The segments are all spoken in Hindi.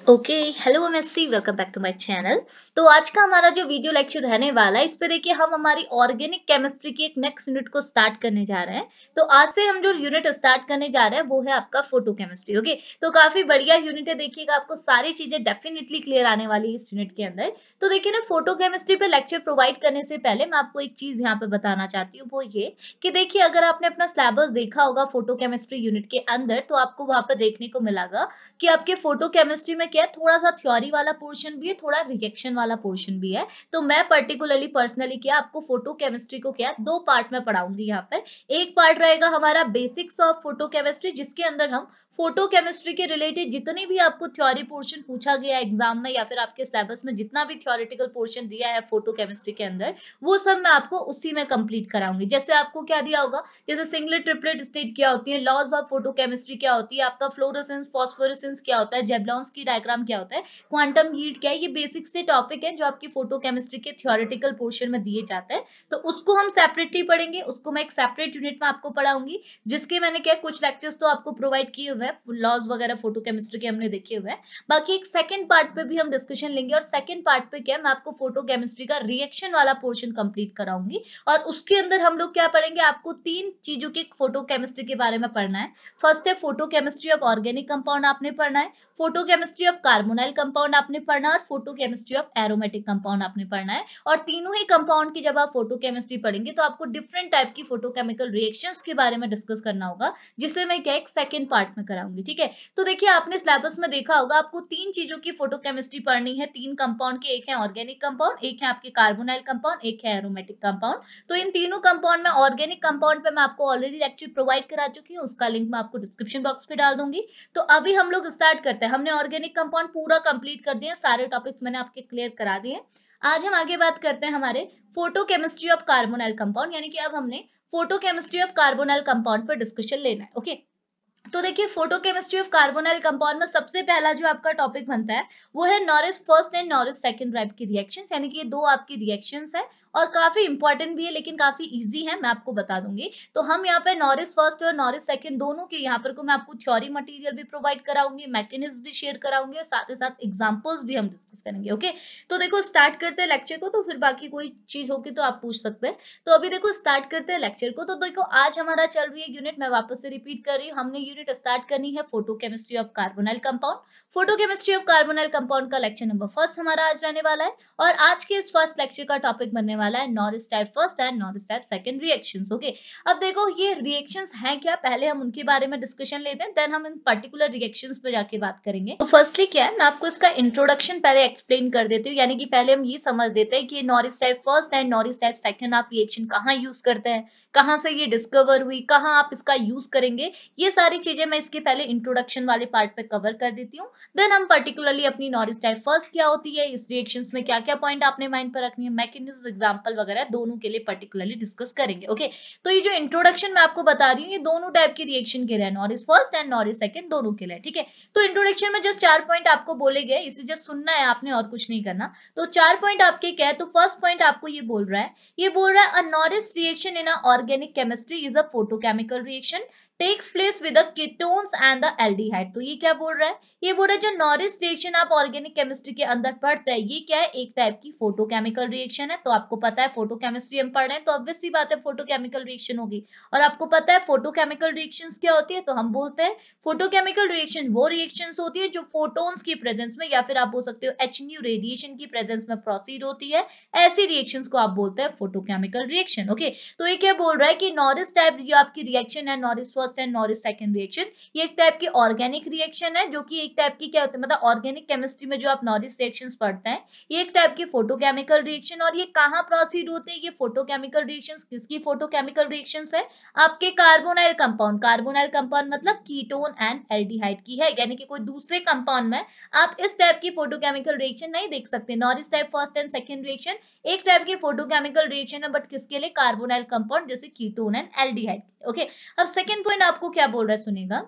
Okay hello MSc welcome back to my channel तो आज का हमारा जो वीडियो लेक्चर रहने वाला है, इस पे देखिए हम हमारी ऑर्गेनिक केमिस्ट्री की एक नेक्स्ट यूनिट को स्टार्ट करने जा रहे हैं। तो आज से हम जो यूनिट स्टार्ट करने जा रहे हैं, वो है आपका फ़ोटो केमिस्ट्री ओके तो काफ़ी बढ़िया यूनिट है, देखिएगा आपको सारी चीज़ें डेफिनेटली क्लियर आने वाली है इस यूनिट के अंदर। तो देखिए ना फ़ोटो केमिस्ट्री पे लेक्चर प्रोवाइड करने से पहले मैं आपको एक चीज़ यहाँ पे बताना चाहती हूँ, वो ये कि देखिए अगर आपने अपना सिलेबस देखा होगा फ़ोटो केमिस्ट्री यूनिट के अंदर तो आपको वहाँ पर देखने को मिलेगा कि आपके फ़ोटो केमिस्ट्री में क्या थोड़ा सा थ्योरी वाला पोर्शन भी है, थोड़ा रिएक्शन वाला पोर्शन भी है। तो मैं पर्टिकुलरली पर्सनली क्या, आपको फ़ोटो केमिस्ट्री को क्या, दो पार्ट में पढ़ाऊँगी यहाँ पर। एक पार्ट रहेगा हमारा बेसिक्स ऑफ़ फ़ोटो केमिस्ट्री जिसके अंदर हम फ़ोटो केमिस्ट्री के रिलेटेड जितनी भी आपको थ्योरी पोर्शन पूछा गया एग्ज़ाम में, या फिर आपके सिलेबस में जितना भी थ्योरिटिकल पोर्शन दिया है फ़ोटो केमिस्ट्री के अंदर, वो सब मैं आपको उसी में कंप्लीट कराऊँगी। जैसे आपको क्या दिया होगा, जैसे सिंगलेट ट्रिपलेट स्टेट क्या होती है लॉज ऑफ़ फ़ोटो केमिस्ट्री क्या होती है, आपका फ्लोरोसेंस फॉस्फोरेसेंस क्या होता है जेबलॉन्स की डायग्राम क्या होता है? क्वांटम हीट क्या है? ये बेसिक से टॉपिक है जो आपकी फ़ोटो केमिस्ट्री के थियोरिटिकल पोर्शन में दिए जाते हैं। तो उसको हम सेपरेटली पढ़ेंगे, उसको मैं एक सेपरेट यूनिट में आपको पढ़ाऊँगी, जिसके मैंने क्या, कुछ लेक्चर्स तो आपको प्रोवाइड किए हुए हैं लॉज वगैरह फ़ोटो के हमने देखे हुए हैं। बाकी एक सेकंड पार्ट पे भी हम डिस्कशन लेंगे और सेकंड पार्ट पे क्या, मैं आपको फ़ोटो का रिएक्शन वाला पोर्शन कंप्लीट कराऊँगी। और उसके अंदर हम लोग क्या पढ़ेंगे, आपको तीन चीज़ों के फ़ोटो के बारे में पढ़ना है। फ़र्स्ट है photo chemistry of organic compound आपने पढ़ना है। Photo chemistry of carbonyl compound आपने पढ़ना और photo chemistry of aromatic compound आपने पढ़ना है। और तीनों ही कंपाउंड की जब आप फ़ोटो केमिस्ट्री पढ़ेंगे तो आपको डिफरेंट टाइप की फोटोकेमिकल रिएक्शंस के बारे में डिस्कस करना होगा, जिसे मैं क्या एक सेकंड पार्ट में कराऊँगी, ठीक है? तो देखिए, आपने सिलेबस में देखा होगा, आपको तीन चीज़ों की फोटोकेमिस्ट्री पढ़नी है। तीन कंपाउंड के, एक है ऑर्गेनिक कंपाउंड एक है आपके कार्बोनाइल कंपाउंड एक है एरोमेटिक कंपाउंड तो इन तीनों कंपाउंड में ऑर्गेनिक कंपाउंड पे मैं आपको ऑलरेडी लेक्चर प्रोवाइड करा चुकी हूँ, उसका लिंक मैं आपको डिस्क्रिप्शन बॉक्स पे डाल दूँगी। तो अभी हम लोग स्टार्ट करते हैं। हमने ऑर्गेनिक कंपाउंड पूरा कंप्लीट कर दिया सारे टॉपिक्स मैंने आपके क्लियर करा दिए। आज हम आगे बात करते हैं हमारे photo chemistry of carbonyl compound यानी कि अब हमने photo chemistry of carbonyl compound पर डिस्कशन लेना है ओके तो देखिए photo chemistry of carbonyl compound में सबसे पहला जो आपका टॉपिक बनता है, वो है Norrish first and Norrish second type की रिएक्शंस यानी कि ये दो आपकी रिएक्शंस है। और काफ़ी इंपॉर्टेंट भी है, लेकिन काफ़ी इजी है, मैं आपको बता दूँगी। तो हम यहाँ पे नॉरिस फ़र्स्ट और नॉरिस सेकंड दोनों के यहाँ पर को मैं आपको थ्योरी मटेरियल भी प्रोवाइड कराऊँगी मैकेनिज्म भी शेयर कराऊँगी और साथ ही साथ एग्जाम्पल्स भी हम डिस्कस करेंगे ओके तो देखो स्टार्ट करते हैं लेक्चर को तो फिर बाकी कोई चीज़ होगी तो आप पूछ सकते हैं। तो अभी देखो स्टार्ट करते हैं लेक्चर को तो देखो, आज हमारा चल रही है यूनिट मैं वापस से रिपीट कर रही हूँ। हमने यूनिट स्टार्ट करनी है photo chemistry of carbonyl compound photo chemistry of carbonyl compound का लेक्चर नंबर फ़र्स्ट हमारा आज रहने वाला है और आज के इस फ़र्स्ट लेक्चर का टॉपिक बनने वाला है Norrish type first and Norrish type second reactions okay अब देखो, ये रिएक्शंस हैं क्या? पहले हम उनके बारे में डिस्कशन लेते हैं देन हम इन पर्टिकुलर रिएक्शंस पे जाके बात करेंगे। तो फर्स्टली क्या है, मैं आपको इसका इंट्रोडक्शन पहले एक्सप्लेन कर देती हूँ, यानी कि पहले हम ये समझ देते हैं कि Norrish type first and Norrish type second आप रिएक्शन कहाँ यूज़ करते हैं, कहाँ से ये डिस्कवर हुई, कहाँ आप इसका यूज़ करेंगे, ये सारी चीज़ें मैं इसके पहले इंट्रोडक्शन वाले पार्ट पे कवर कर देती हूँ। देन हम पर्टिकुलरली अपनी नॉरिस टाइप फ़र्स्ट क्या होती है, इस रिएक्शन में क्या क्या पॉइंट आपने माइंड पर रखनी है मैकेनिज्म एग्ज़ाम्पल वगैरह दोनों के लिए पर्टिकुलरली डिस्कस करेंगे ओके तो ये जो इंट्रोडक्शन मैं आपको बता रही हूँ, ये दोनों टाइप की रिएक्शन के लिए Norrish first and Norrish second दोनों के लिए ठीक है? तो इंट्रोडक्शन में जस्ट चार पॉइंट आपको बोले गए, इसे जस्ट सुनना है आपने और कुछ नहीं करना। तो चार पॉइंट आपके क्या है? तो फ़र्स्ट पॉइंट आपको ये बोल रहा है, ये बोल रहा है a Norrish reaction in a organic chemistry is a photochemical reaction takes place with ketones and the aldehyde तो ये क्या बोल रहा है? ये बोल रहा है जो नॉरिस रिएक्शन आप ऑर्गेनिक केमिस्ट्री के अंदर पढ़ते हैं, ये क्या है? एक टाइप की फोटोकेमिकल रिएक्शन है। तो आपको पता है फोटोकेमिस्ट्री हम पढ़ रहे हैं तो ऑब्वियस सी बात है फोटोकेमिकल रिएक्शन होगी। और आपको पता है फोटोकेमिकल रिएक्शंस क्या होती है? तो हम बोलते हैं फोटोकेमिकल रिएक्शन वो रिएक्शंस होती है जो फोटोन्स की प्रेजेंस में या फिर आप बोल सकते हो एच न्यू रेडिएशन की प्रेजेंस में प्रोसीड होती है। ऐसी रिएक्शंस को आप बोलते हैं फोटोकेमिकल रिएक्शन ओके तो ये क्या बोल रहा है कि नॉरिस टाइप जो आपकी रिएक्शन है Norrish first and Norrish second reaction ये एक टाइप की ऑर्गेनिक रिएक्शन है, जो कि एक टाइप की क्या होती है मतलब ऑर्गेनिक केमिस्ट्री में जो आप नॉरिस रिएक्शंस पढ़ते हैं, ये एक टाइप की फोटोकेमिकल रिएक्शन और ये कहाँ प्रोसीड होते हैं, ये फोटोकेमिकल रिएक्शंस किसकी फोटोकेमिकल रिएक्शंस है? आपके कार्बोनाइल कंपाउंड कार्बोनाइल कंपाउंड मतलब कीटोन एंड एल्डिहाइड की है, यानी कि कोई दूसरे कंपाउंड में आप इस टाइप की फोटोकेमिकल रिएक्शन नहीं देख सकते। Norrish type first and second reaction एक टाइप की फोटोकेमिकल रिएक्शन है बट किसके लिए? कार्बोनाइल कंपाउंड जैसे कीटोन एंड एल्डिहाइड ओके अब सेकंड पॉइंट आपको क्या बोल रहा है सुनेगा?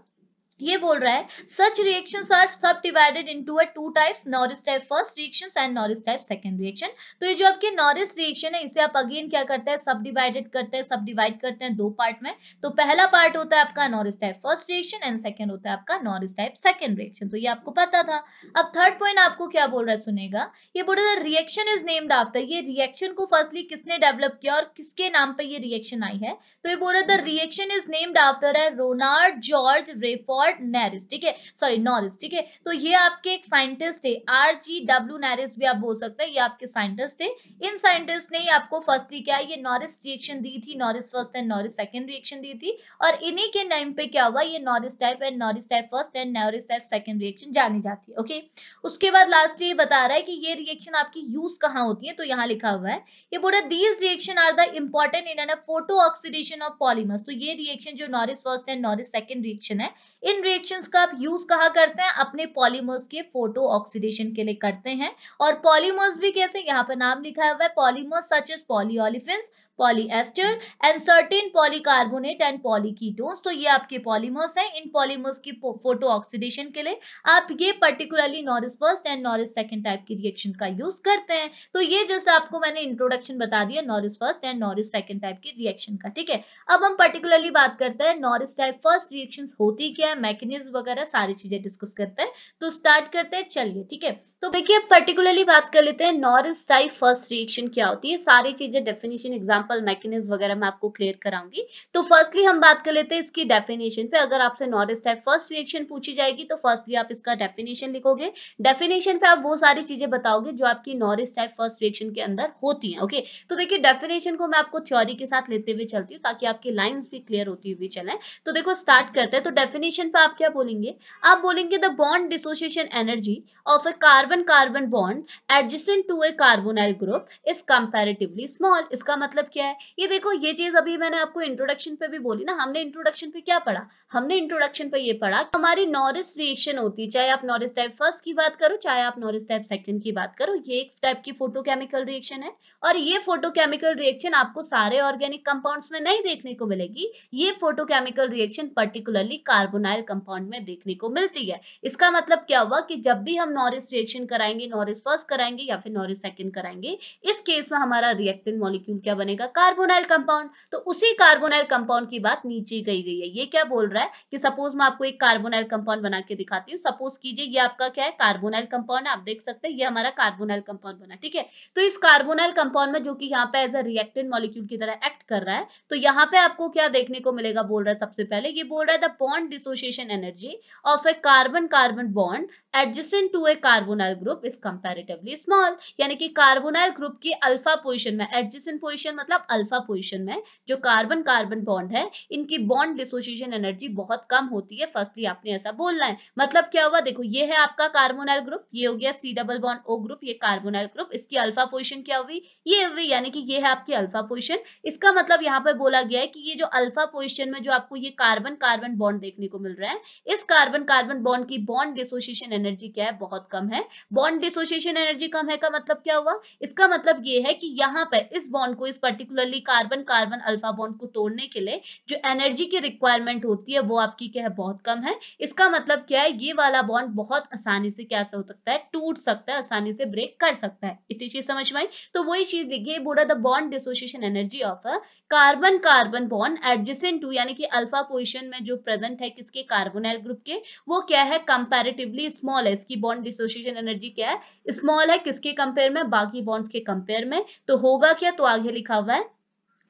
ये बोल रहा है such reactions are subdivided into a two types Norrish type first reactions and Norrish type second reaction तो ये जो आपके नॉरिस रिएक्शन है, इसे आप अगेन क्या करते हैं सब डिवाइडेड करते हैं सब डिवाइड करते हैं दो पार्ट में। तो पहला पार्ट होता है आपका Norrish type first reaction and second होता है आपका नॉरिस टाइप सेकंड रिएक्शन तो ये आपको पता था। अब थर्ड पॉइंट आपको क्या बोल रहा है सुनेगा? ये बोल रहा है रिएक्शन इज़ नेम्ड आफ्टर ये रिएक्शन को फर्स्टली किसने डेवलप किया और किसके नाम पर ये रिएक्शन आई है? तो ये बोल रहा the reaction is named after है रोनाल्ड जॉर्ज रेफॉर्ड नेरिस ठीक है? सॉरी नॉरिस ठीक है? तो ये आपके एक साइंटिस्ट थे आर जी डब्ल्यू नेरिस भी आप बोल सकते हैं, ये आपके साइंटिस्ट थे। इन साइंटिस्ट ने आपको फर्स्टली क्या ये नॉरिस रिएक्शन दी थी Norrish first and Norrish second reaction दी थी। और इन्हीं के नाम पे क्या हुआ, ये Norrish type and Norrish type first and Norrish type second reaction जानी जाती है ओके उसके बाद लास्ट ये बता रहा है कि ये रिएक्शन आपकी यूज़ कहाँ होती है तो यहाँ लिखा हुआ है। ये बोल these reaction are the important in photo oxidation of polymers तो ये रिएक्शन जो Norrish first and Norrish second reaction है इन रिएक्शंस का आप यूज़ कहा करते हैं? अपने पॉलीमर्स के फ़ोटो ऑक्सीडेशन के लिए करते हैं। और पॉलीमर्स भी कैसे? यहाँ पर नाम लिखा हुआ है polymers such as polyolefins polyester and certain polycarbonate and polyketones तो ये आपके पॉलीमर्स हैं। इन पॉलीमर्स की फ़ोटो ऑक्सीडेशन के लिए आप ये particularly Norrish first and Norrish second type की रिएक्शन का यूज़ करते हैं। तो ये जैसे आपको मैंने इंट्रोडक्शन बता दिया Norrish first and Norrish second type की रिएक्शन का, ठीक है? अब हम पर्टिकुलरली बात करते हैं नॉरिस टाइप फ़र्स्ट रिएक्शन होती क्या है मैकेनिज्म वगैरह सारी चीज़ें डिस्कस करते हैं। तो स्टार्ट करते हैं, चलिए, ठीक है? तो देखिए पर्टिकुलरली बात कर लेते हैं नॉरिस टाइप फ़र्स्ट रिएक्शन क्या होती है? सारी चीज़ें डेफिनेशन एग्जांपल मैकेनिज्म वगैरह मैं आपको क्लियर कराऊँगी। तो फर्स्टली हम बात कर लेते हैं इसकी डेफिनेशन पे। अगर आपसे नॉरिस टाइप फ़र्स्ट रिएक्शन पूछी जाएगी तो फर्स्टली आप इसका डेफिनेशन लिखोगे। डेफिनेशन पे आप वो सारी चीज़ें बताओगे जो आपकी नॉरिस टाइप फ़र्स्ट रिएक्शन के अंदर होती है ओके तो देखिए डेफिनेशन को मैं आपको थ्योरी के साथ लेते हुए चलती हूँ ताकि आपकी लाइन्स भी क्लियर होती हुई चले। तो देखो स्टार्ट करते हैं। तो डेफिनेशन पे आप क्या बोलेंगे? आप बोलेंगे the bond dissociation energy of a carbon carbon bond adjacent to a carbonyl group is comparatively small इसका मतलब क्या है? ये देखो, ये चीज़ अभी मैंने आपको इंट्रोडक्शन पे भी बोली ना, हमने इंट्रोडक्शन पे क्या पढ़ा? हमने इंट्रोडक्शन पे ये पढ़ा हमारी नॉरिस रिएक्शन होती है। चाहे आप नॉरिस टाइप फ़र्स्ट की बात करो, चाहे आप नॉरिस टाइप सेकंड की बात करो, ये एक टाइप की फोटोकेमिकल रिएक्शन है। और ये फोटोकेमिकल रिएक्शन आपको सारे ऑर्गेनिक कंपाउंड्स में नहीं देखने को मिलेगी, ये photochemical reaction particularly carbonyl compound में देखने को मिलती है। इसका मतलब क्या हुआ कि जब भी हम नॉरिस रिएक्शन कराएँगे नॉरिस फ़र्स्ट कराएँगे या फिर नॉरिस सेकंड कराएँगे, इस केस में हमारा रिएक्टेंट मॉलिक्यूल क्या बनेगा? कार्बोनाइल कंपाउंड तो उसी कार्बोनाइल कंपाउंड की बात नीचे गई गई है। ये क्या बोल रहा है कि सपोज़ मैं आपको एक कार्बोनाइल कंपाउंड बना के दिखाती हूँ। सपोज़ कीजिए ये आपका क्या है? कार्बोनाइल कंपाउंड आप देख सकते हैं, ये हमारा कार्बोनाइल कंपाउंड बना ठीक है? तो इस कार्बोनाइल कंपाउंड में जो कि यहाँ पे एज अ रिएक्टेंट मॉलिक्यूल की तरह एक्ट कर रहा है तो यहाँ पे आपको क्या देखने को मिलेगा बोल रहा है सबसे पहले? ये बोल रहा है the bond dissociation energy of a carbon carbon bond adjacent to a carbonyl group is comparatively small यानी कि कार्बोनाइल ग्रुप की अल्फ़ा पोजीशन में एडजस्टेंट पोजीशन मतलब अल्फ़ा पोजीशन में, जो कार्बन कार्बन बॉन्ड है, इनकी बॉन्ड डिसोसिएशन एनर्जी बहुत कम होती है। फर्स्टली आपने ऐसा बोलना है। मतलब क्या हुआ? देखो, ये है आपका कार्बोनाइल ग्रुप ये हो गया C double bond O group ये कार्बोनाइल ग्रुप इसकी अल्फ़ा पोजिशन क्या हुई? ये हुई, यानी कि ये है आपकी अल्फ़ा पोजिशन इसका मतलब यहाँ पर बोला गया है कि ये जो अल्फ़ा पोजिशन में जो आपको ये कार्बन कार्बन बॉन्ड देखने को मिल रहा है, इस कार्बन कार्बन बॉन्ड की बॉन्ड डिसोसिएशन एनर्जी क्या है? बहुत कम है। बॉन्ड डिसोसिएशन एनर्जी कम है का मतलब क्या हुआ? इसका मतलब ये है कि यहाँ पे इस बॉन्ड को इस particularly carbon carbon alpha bond को तोड़ने के लिए जो एनर्जी की रिक्वायरमेंट होती है, वो आपकी क्या है, बहुत कम है। इसका मतलब क्या है, ये वाला बॉन्ड बहुत आसानी से क्या हो सकता है, टूट सकता है, आसानी से ब्रेक कर सकता है। इतनी चीज़ समझ में आई? तो वही चीज़ लिखिए बोला the bond dissociation energy of carbon carbon bond adjacent to यानी कि अल्फ़ा पोजिशन में जो प्रेजेंट है किसके कार्बोनाइल ग्रुप के, वो क्या है कंपैरेटिवली स्मॉल है। इसकी बॉन्ड डिसोसिएशन एनर्जी क्या है स्मॉल है किसके कंपेयर में, बाकी बॉन्ड्स के कंपेयर में। तो होगा क्या तो आगे लिखा हुआ है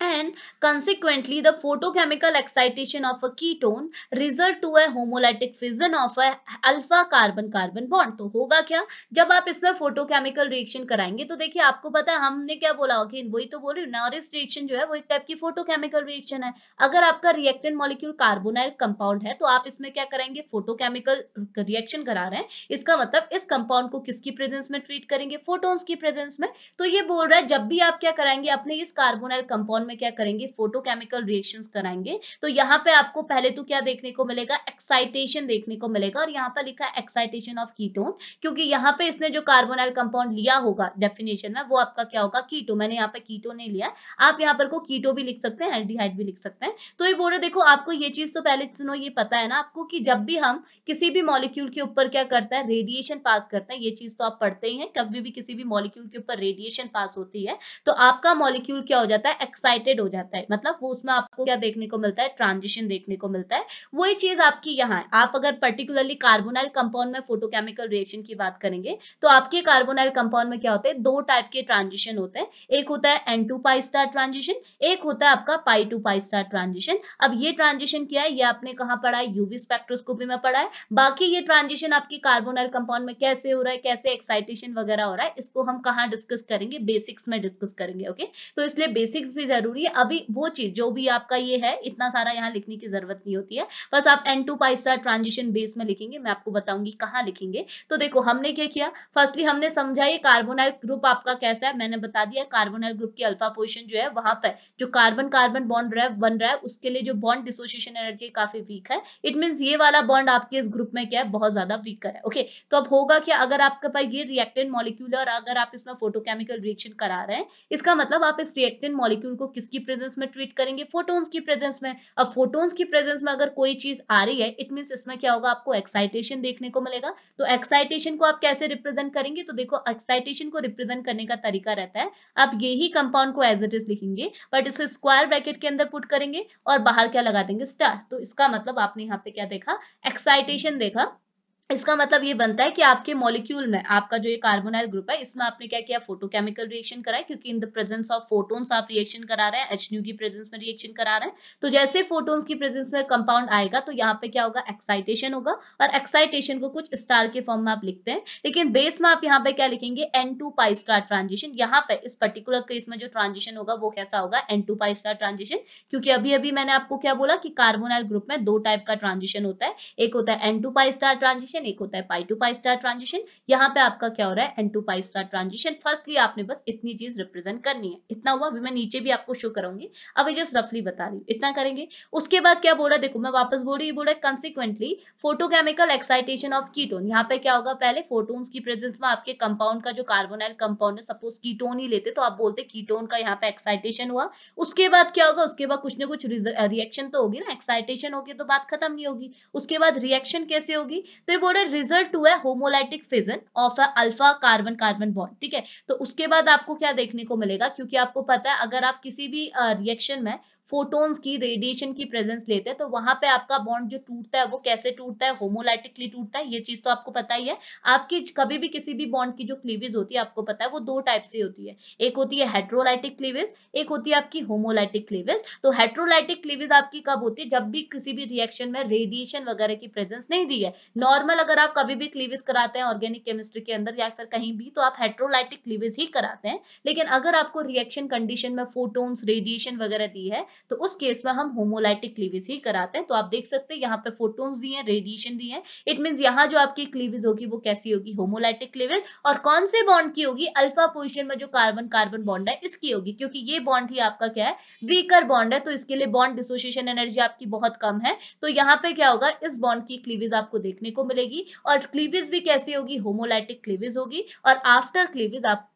and consequently, the photochemical excitation of a ketone result to a homolytic fission of a alpha carbon carbon bond. तो होगा क्या? जब आप इसमें फोटोकेमिकल रिएक्शन कराएँगे तो देखिए, आपको पता है, हमने क्या बोला? कि वही तो बोल रही नॉरिस रिएक्शन जो है, वो एक टाइप की फोटोकेमिकल रिएक्शन है। अगर आपका रिएक्टेंट मॉलिक्यूल कार्बोनाइल कंपाउंड है तो आप इसमें क्या करेंगे? फोटोकेमिकल रिएक्शन करा रहे हैं। इसका मतलब इस कंपाउंड को किसकी प्रेजेंस में ट्रीट करेंगे? फोटोन्स की प्रेजेंस में। तो ये बोल रहा है, जब भी आप क्या कराएँगे, अपने इस कार्बोनाइल कंपाउंड में क्या करेंगे? फोटोकेमिकल रिएक्शंस कराएँगे। तो यहाँ पे आपको पहले तो क्या देखने को मिलेगा? एक्साइटेशन देखने को मिलेगा और यहाँ पर लिखा है एक्साइटेशन ऑफ़ कीटोन क्योंकि यहाँ पे इसने जो कार्बोनाइल कंपाउंड लिया होगा डेफिनेशन में, वो आपका क्या होगा? कीटो मैंने यहाँ पे कीटो नहीं लिया। आप यहाँ पर को कीटो भी लिख सकते हैं एल्डिहाइड भी लिख सकते हैं। तो ये बोल रहे, देखो, आपको ये चीज़ तो पहले सुनो, ये पता है ना आपको कि जब भी हम किसी भी मॉलिक्यूल के ऊपर क्या करता है रेडिएशन पास करता है, ये चीज़ तो आप पढ़ते ही हैं, कभी भी किसी भी मॉलिक्यूल के ऊपर रेडिएशन पास होती है तो आपका मॉलिक्यूल क्या हो जाता है? एक्साइटेड हो जाता है। मतलब वो उसमें आपको क्या देखने को मिलता है? ट्रांजिशन देखने को मिलता है। वही चीज़ आपकी यहाँ है। आप अगर पर्टिकुलरली कार्बोनाइल कंपाउंड में फोटोकेमिकल रिएक्शन की बात करेंगे तो आपके कार्बोनाइल कंपाउंड में क्या होते हैं? दो टाइप के ट्रांजिशन होते हैं। एक होता है n to pi star transition एक होता है आपका pi to pi star transition अब ये ट्रांजिशन क्या है? ये आपने कहा पढ़ा है? यूवी स्पेक्ट्रोस्कोपी में पढ़ा है। बाकी ये ट्रांजिशन आपकी कार्बोनाइल कंपाउंड में कैसे हो रहा है? कैसे एक्साइटेशन वगैरह हो रहा है? इसको हम कहाँ डिस्कस करेंगे? बेसिक्स में डिस्कस करेंगे ओके तो इसलिए बेसिक्स भी है। अभी वो चीज़, जो भी आपका ये है, इतना सारा यहाँ लिखने की ज़रूरत नहीं होती है। बस आप n to pi star transition base में लिखेंगे, मैं आपको बताऊँगी कहाँ लिखेंगे। तो देखो, हमने क्या किया? फर्स्टली हमने समझा ये कार्बोनाइल ग्रुप आपका कैसा है। मैंने बता दिया कार्बोनाइल ग्रुप की अल्फ़ा पोजिशन जो है, वहाँ पर जो कार्बन कार्बन बॉन्ड बन रहा है, उसके लिए जो बॉन्ड डिसोसिएशन एनर्जी काफ़ी वीक है। इट मीन ये वाला बॉन्ड आपके इस ग्रुप में क्या है, बहुत ज़्यादा वीकर है। ओके तो अब होगा क्या? अगर आपके पास ये रिएक्टेंट मॉलिक्यूल और अगर आप इसमें फोटोकेमिकल रिएक्शन करा रहे हैं, इसका मतलब आप इस रिएक्टेंट मॉलिक्यूल को किसकी प्रेजेंस में ट्रीट करेंगे? फोटोन्स की प्रेजेंस में। अब फोटोन्स की प्रेजेंस में अगर कोई चीज़ आ रही है इट मीन इसमें क्या होगा? आपको एक्साइटेशन देखने को मिलेगा। तो एक्साइटेशन को आप कैसे रिप्रेजेंट करेंगे? तो देखो एक्साइटेशन को रिप्रेजेंट करने का तरीका रहता है। आप यही कंपाउंड को एज इट इज़ लिखेंगे बट इसे स्क्वायर ब्रैकेट के अंदर पुट करेंगे और बाहर क्या लगा देंगे? स्टार तो इसका मतलब आपने यहाँ पे क्या देखा? एक्साइटेशन देखा। इसका मतलब ये बनता है कि आपके मॉलिक्यूल में, आपका जो ये कार्बोनाइल ग्रुप है, इसमें आपने क्या किया? फोटोकेमिकल रिएक्शन कराया, क्योंकि in the presence of photons आप रिएक्शन करा रहे हैं एच की प्रेजेंस में रिएक्शन करा रहे हैं। तो जैसे फोटोन्स की प्रेजेंस में कंपाउंड आएगा तो यहाँ पे क्या होगा? एक्साइटेशन होगा। और एक्साइटेशन को कुछ स्टार के फॉर्म में आप लिखते हैं। लेकिन बेस में आप यहाँ पे क्या लिखेंगे? N to pi star transition यहाँ पे इस पर्टिकुलर केस में जो ट्रांजिशन होगा, वो कैसा होगा? N to pi star transition क्योंकि अभी अभी मैंने आपको क्या बोला कि कार्बोनाइल ग्रुप में दो टाइप का ट्रांजिशन होता है। एक होता है n to pi star transition transition एक होता है pi to pi star transition यहाँ पे आपका क्या हो रहा है? N to pi star transition firstly आपने बस इतनी चीज़ रिप्रेजेंट करनी है। इतना हुआ, अभी मैं नीचे भी आपको शो करूँगी। अब जस्ट रफली बता रही हूँ। इतना करेंगे। उसके बाद क्या बोल रहा है? देखो, मैं वापस बोल रही बोल रहा है consequently photochemical excitation of ketone यहाँ पे क्या होगा पहले? फोटोन्स की प्रेजेंस में आपके कंपाउंड का जो कार्बोनाइल कंपाउंड है सपोज़ कीटोन ही लेते तो आप बोलते कीटोन का यहाँ पे एक्साइटेशन हुआ। उसके बाद क्या होगा? उसके बाद कुछ ना कुछ रिएक्शन तो होगी ना। एक्साइटेशन होगी तो बात खत्म नहीं होगी। उसके बाद रिएक्शन कैसे होगी? तो ये बोल रहे रिज़ल्ट हुआ homolytic fission of alpha carbon carbon bond ठीक है? तो उसके बाद आपको क्या देखने को मिलेगा? क्योंकि आपको पता है, अगर आप किसी भी रिएक्शन में फोटोन्स की, रेडिएशन की प्रेजेंस लेते हैं तो वहाँ पे आपका बॉन्ड जो टूटता है, वो कैसे टूटता है, होमोलाइटिकली टूटता है, ये चीज़ तो आपको पता ही है। आपकी कभी भी किसी भी बॉन्ड की जो क्लीवेज होती है, आपको पता है, वो दो टाइप से होती है। एक होती है हेट्रोलाइटिक क्लीवेज, एक होती है आपकी होमोलाइटिक क्लीवेज। तो हेट्रोलाइटिक क्लीवेज आपकी कब होती है? जब भी किसी भी रिएक्शन में रेडिएशन वगैरह की प्रेजेंस नहीं दी है। नॉर्मल अगर आप कभी भी क्लीवेज कराते हैं ऑर्गेनिक केमिस्ट्री के अंदर, या फिर कहीं भी तो आप हेट्रोलाइटिक क्लीवेज ही कराते हैं। लेकिन अगर आपको रिएक्शन कंडीशन में फोटोन्स रेडिएशन वगैरह दी है तो उस केस में हम होमोलाइटिक क्लीवेज ही कराते हैं। तो आप देख सकते हैं, यहाँ पे फोटोन्स दिए हैं रेडिएशन दिए हैं। इट मीन यहाँ जो आपकी क्लीवेज होगी, वो कैसी होगी? होमोलाइटिक क्लीवेज और कौन से बॉन्ड की होगी? अल्फ़ा पोजिशन में जो कार्बन कार्बन बॉन्ड है, इसकी होगी। क्योंकि ये बॉन्ड ही आपका क्या है? वीकर बॉन्ड है तो इसके लिए बॉन्ड डिसोसिएशन एनर्जी आपकी बहुत कम है। तो यहाँ पे क्या होगा? इस बॉन्ड की क्लीवेज आपको देखने को मिलेगी। और क्लीवेज भी कैसी होगी? होमोलाइटिक क्लीवेज होगी। और आफ्टर क्लीविज आप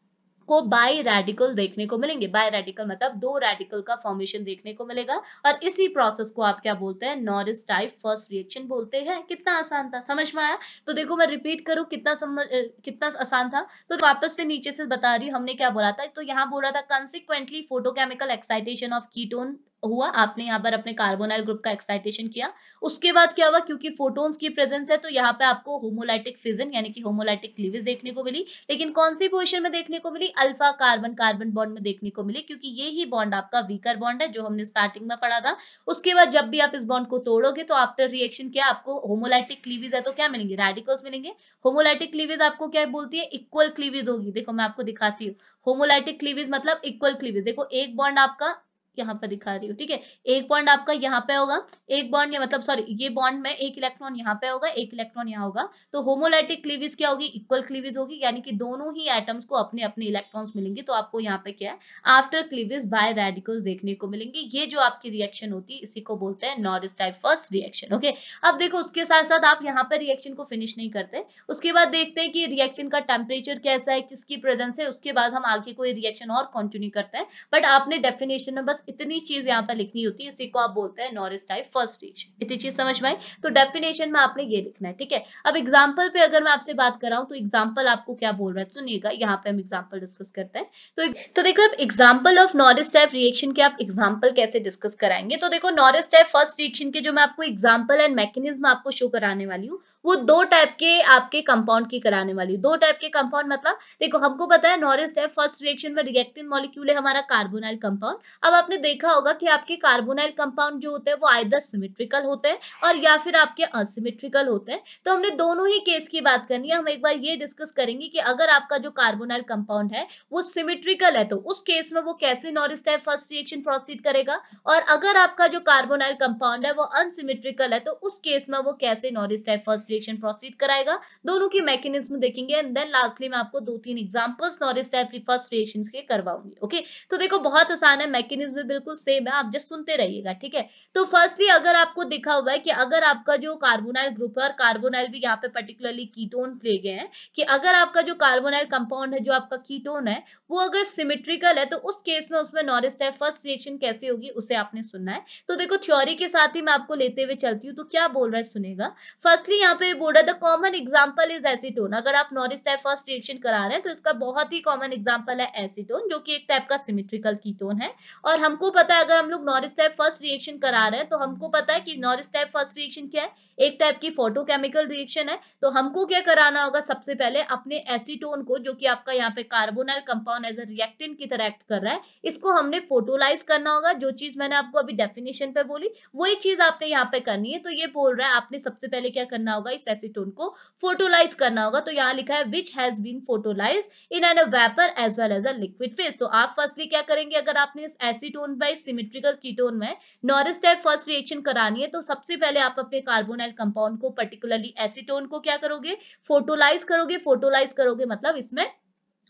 को बाई रेडिकल देखने को मिलेंगे। बाई रेडिकल मतलब दो रेडिकल का फॉर्मेशन देखने को मिलेगा। और इसी प्रोसेस को आप क्या बोलते हैं? नॉरिस टाइप फ़र्स्ट रिएक्शन बोलते हैं। कितना आसान था, समझ में आया? तो देखो, मैं रिपीट करूँ, कितना समझ कितना आसान था। तो वापस से नीचे से बता रही हमने क्या बोला था? तो यहाँ बोला था consequently photochemical excitation of ketone हुआ, आपने यहाँ पर अपने कार्बोनाइल ग्रुप का एक्साइटेशन किया। उसके बाद क्या हुआ, क्योंकि फोटोन्स की प्रेजेंस है तो यहाँ पे आपको होमोलाइटिक फिजन यानी कि होमोलाइटिक क्लीवेज देखने को मिली। लेकिन कौन सी पोजिशन में देखने को मिली? अल्फ़ा कार्बन कार्बन बॉन्ड में देखने को मिली, क्योंकि ये ही बॉन्ड आपका वीकर बॉन्ड है, जो हमने स्टार्टिंग में पढ़ा था। उसके बाद जब भी आप इस बॉन्ड को तोड़ोगे तो आफ्टर रिएक्शन क्या, आपको होमोलाइटिक क्लीवेज है तो क्या मिलेंगे? रेडिकल्स मिलेंगे। होमोलाइटिक क्लीवेज आपको क्या बोलती है? इक्वल क्लीवेज होगी। देखो, मैं आपको दिखाती हूँ। होमोलाइटिक क्लीवेज मतलब इक्वल क्लीवेज देखो, एक बॉन्ड आपका यहाँ पे दिखा रही हूँ, ठीक है? एक बॉन्ड आपका यहाँ पे होगा, एक बॉन्ड मतलब सॉरी ये बॉन्ड में एक इलेक्ट्रॉन यहाँ पे होगा, एक इलेक्ट्रॉन यहाँ होगा तो होमोलाइटिक क्लीविज क्या होगी? इक्वल क्लीविज होगी, यानी कि दोनों ही एटम्स को अपने अपने इलेक्ट्रॉन्स मिलेंगे तो आपको यहाँ पे क्या है? आफ्टर क्लीविज बाय रेडिकल्स देखने को मिलेंगे, ये जो आपकी रिएक्शन होती है, इसी को बोलते हैं Norrish type first reaction okay अब देखो, उसके साथ साथ आप यहाँ पे रिएक्शन को फिनिश नहीं करते, उसके बाद देखते हैं कि रिएक्शन का टेम्परेचर कैसा है, किसकी प्रेजेंस है, उसके बाद हम आगे कोई रिएक्शन और कंटिन्यू करते हैं बट आपने डेफिनेशन में बस इतनी चीज़ यहाँ पर लिखनी होती है इसी को आप बोलते हैं नॉरिस टाइप फ़र्स्ट रिएक्शन इतनी चीज़ समझ में आई? तो डेफिनेशन में आपने ये लिखना है, ठीक है? अब एग्ज़ाम्पल पे अगर मैं आपसे बात कर रहा हूँ तो एग्ज़ाम्पल आपको क्या बोल रहा है, सुनिएगा, यहाँ पे हम एग्ज़ाम्पल डिस्कस करते हैं। तो तो देखो, अब example of Norrish type reaction के आप एग्ज़ाम्पल कैसे डिस्कस कराएँगे? तो देखो नॉरिस टाइप फ़र्स्ट रिएक्शन के जो मैं आपको एग्ज़ाम्पल एंड मैकेनिज्म आपको शो कराने वाली हूँ, वो दो टाइप के आपके कंपाउंड की कराने वाली हूँ। दो टाइप के कंपाउंड मतलब देखो, हमको पता है नॉरिस टाइप फ़र्स्ट रिएक्शन में रिएक्टिन मॉलिक्यूल है हमारा कार्बोनाइल कंपाउंड अब आपने देखा होगा कि आपके कार्बोनाइल कंपाउंड जो होते हैं, वो आइदर सिमेट्रिकल होते हैं और या फिर आपके असिमेट्रिकल होते हैं। तो हमने दोनों ही केस की बात करनी है। हम एक बार ये डिस्कस करेंगे कि अगर आपका जो कार्बोनाइल कंपाउंड है, वो सिमेट्रिकल है तो उस केस में वो कैसे Norrish type first reaction proceed करेगा। और अगर आपका जो कार्बोनाइल कंपाउंड है, वो अनसिमेट्रिकल है तो उस केस में वो कैसे Norrish type first reaction proceed कराएगा। दोनों की मैकेनिज्म देखेंगे एंड देन लास्टली मैं आपको दो तीन examples Norrish type first reaction के करवाऊँगी। ओके तो देखो, बहुत आसान है मैकेनिज्म बिल्कुल सेम है, आप जस्ट सुनते रहिएगा, ठीक है? तो फर्स्टली अगर आपको दिखा हुआ है कि अगर आपका जो कार्बोनाइल ग्रुप है और कार्बोनाइल भी यहाँ पे पर्टिकुलरली कीटोन ले गए हैं, कि अगर आपका जो कार्बोनाइल कंपाउंड है, जो आपका कीटोन है, वो अगर सिमेट्रिकल है तो उस केस में उसमें नॉरिस टाइप फ़र्स्ट रिएक्शन कैसे होगी, उसे आपने सुनना है। तो देखो थ्योरी के साथ ही मैं आपको लेते हुए चलती हूँ तो क्या बोल रहा है सुनेगा? फर्स्टली यहाँ पे बोल रहा है कॉमन एग्ज़ाम्पल इज़ एसीटोन अगर आप नॉरिस टाइप फ़र्स्ट रिएक्शन करा रहे हैं तो इसका बहुत ही कॉमन एग्ज़ाम्पल है एसीटोन जो कि एक टाइप का सिमेट्रिकल कीटोन है। और हमको पता है, अगर हम लोग नॉरिस टाइप फ़र्स्ट रिएक्शन करा रहे हैं तो हमको पता है कि नॉरिस टाइप फ़र्स्ट रिएक्शन क्या है? एक टाइप की फोटोकेमिकल रिएक्शन है तो हमको क्या कराना होगा? सबसे पहले अपने एसीटोन को, जो कि आपका यहाँ पे carbonyl compound as a reactant की तरह एक्ट कर रहा है, इसको हमने फोटोलाइज करना होगा। जो चीज़ मैंने आपको अभी डेफिनेशन पे बोली, वही चीज़ आपने यहाँ पे करनी है तो ये बोल रहा है, आपने सबसे पहले क्या करना होगा? इस एसीटोन को फोटोलाइज करना होगा। तो यहाँ लिखा है which has been photolysed in an vapour as well as a liquid phase तो आप फर्स्टली क्या करेंगे? अगर आपने इस एसीटोन बाई सिमेट्रिकल कीटोन में नॉरिस टाइप फ़र्स्ट रिएक्शन करानी है तो सबसे पहले आप अपने कार्बोनाइल कंपाउंड को पर्टिकुलरली एसीटोन को क्या करोगे? फोटोलाइज करोगे? फोटोलाइज करोगे मतलब इसमें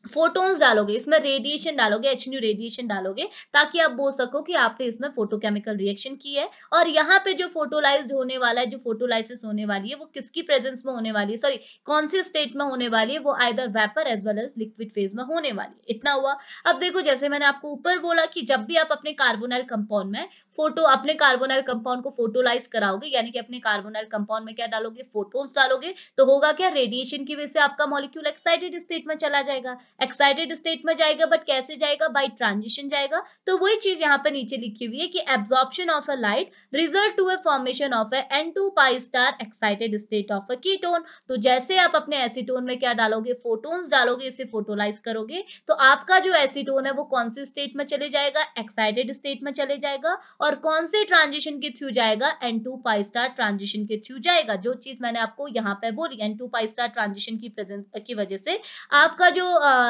फोटोन्स डालोगे, इसमें रेडिएशन डालोगे एच न्यू रेडिएशन डालोगे, ताकि आप बोल सको कि आपने इसमें फोटोकेमिकल रिएक्शन की है। और यहाँ पे जो फोटोलाइज होने वाला है, जो फोटोलाइसिस होने वाली है, वो किसकी प्रेजेंस में होने वाली है? सॉरी कौन से स्टेट में होने वाली है? वो either vapour as well as liquid phase में होने वाली है। इतना हुआ। अब देखो, जैसे मैंने आपको ऊपर बोला कि जब भी आप अपने कार्बोनाइल कंपाउंड में फ़ोटो अपने कार्बोनाइल कंपाउंड को फोटोलाइज कराओगे, यानी कि अपने कार्बोनाइल कंपाउंड में क्या डालोगे? फोटोन्स डालोगे तो होगा क्या? रेडिएशन की वजह से आपका मॉलिक्यूल एक्साइटेड स्टेट में चला जाएगा। एक्साइटेड स्टेट में जाएगा बट कैसे जाएगा? बाई ट्रांजिशन जाएगा। तो वही चीज़ यहाँ पर नीचे लिखी हुई है कि absorption of a light result to a formation of a n to pi star excited state of a ketone तो जैसे आप अपने एसीटोन में क्या डालोगे? फोटोन्स डालोगे, इसे फोटोलाइज करोगे। तो आपका जो एसीटोन है, वो कौन से स्टेट में चले जाएगा? एक्साइटेड स्टेट में चले जाएगा। और कौन से ट्रांजिशन के थ्रू जाएगा? N to pi star transition के थ्रू जाएगा। जो चीज़ मैंने आपको यहाँ पे बोली n to pi star transition की प्रेजेंस की वजह से आपका जो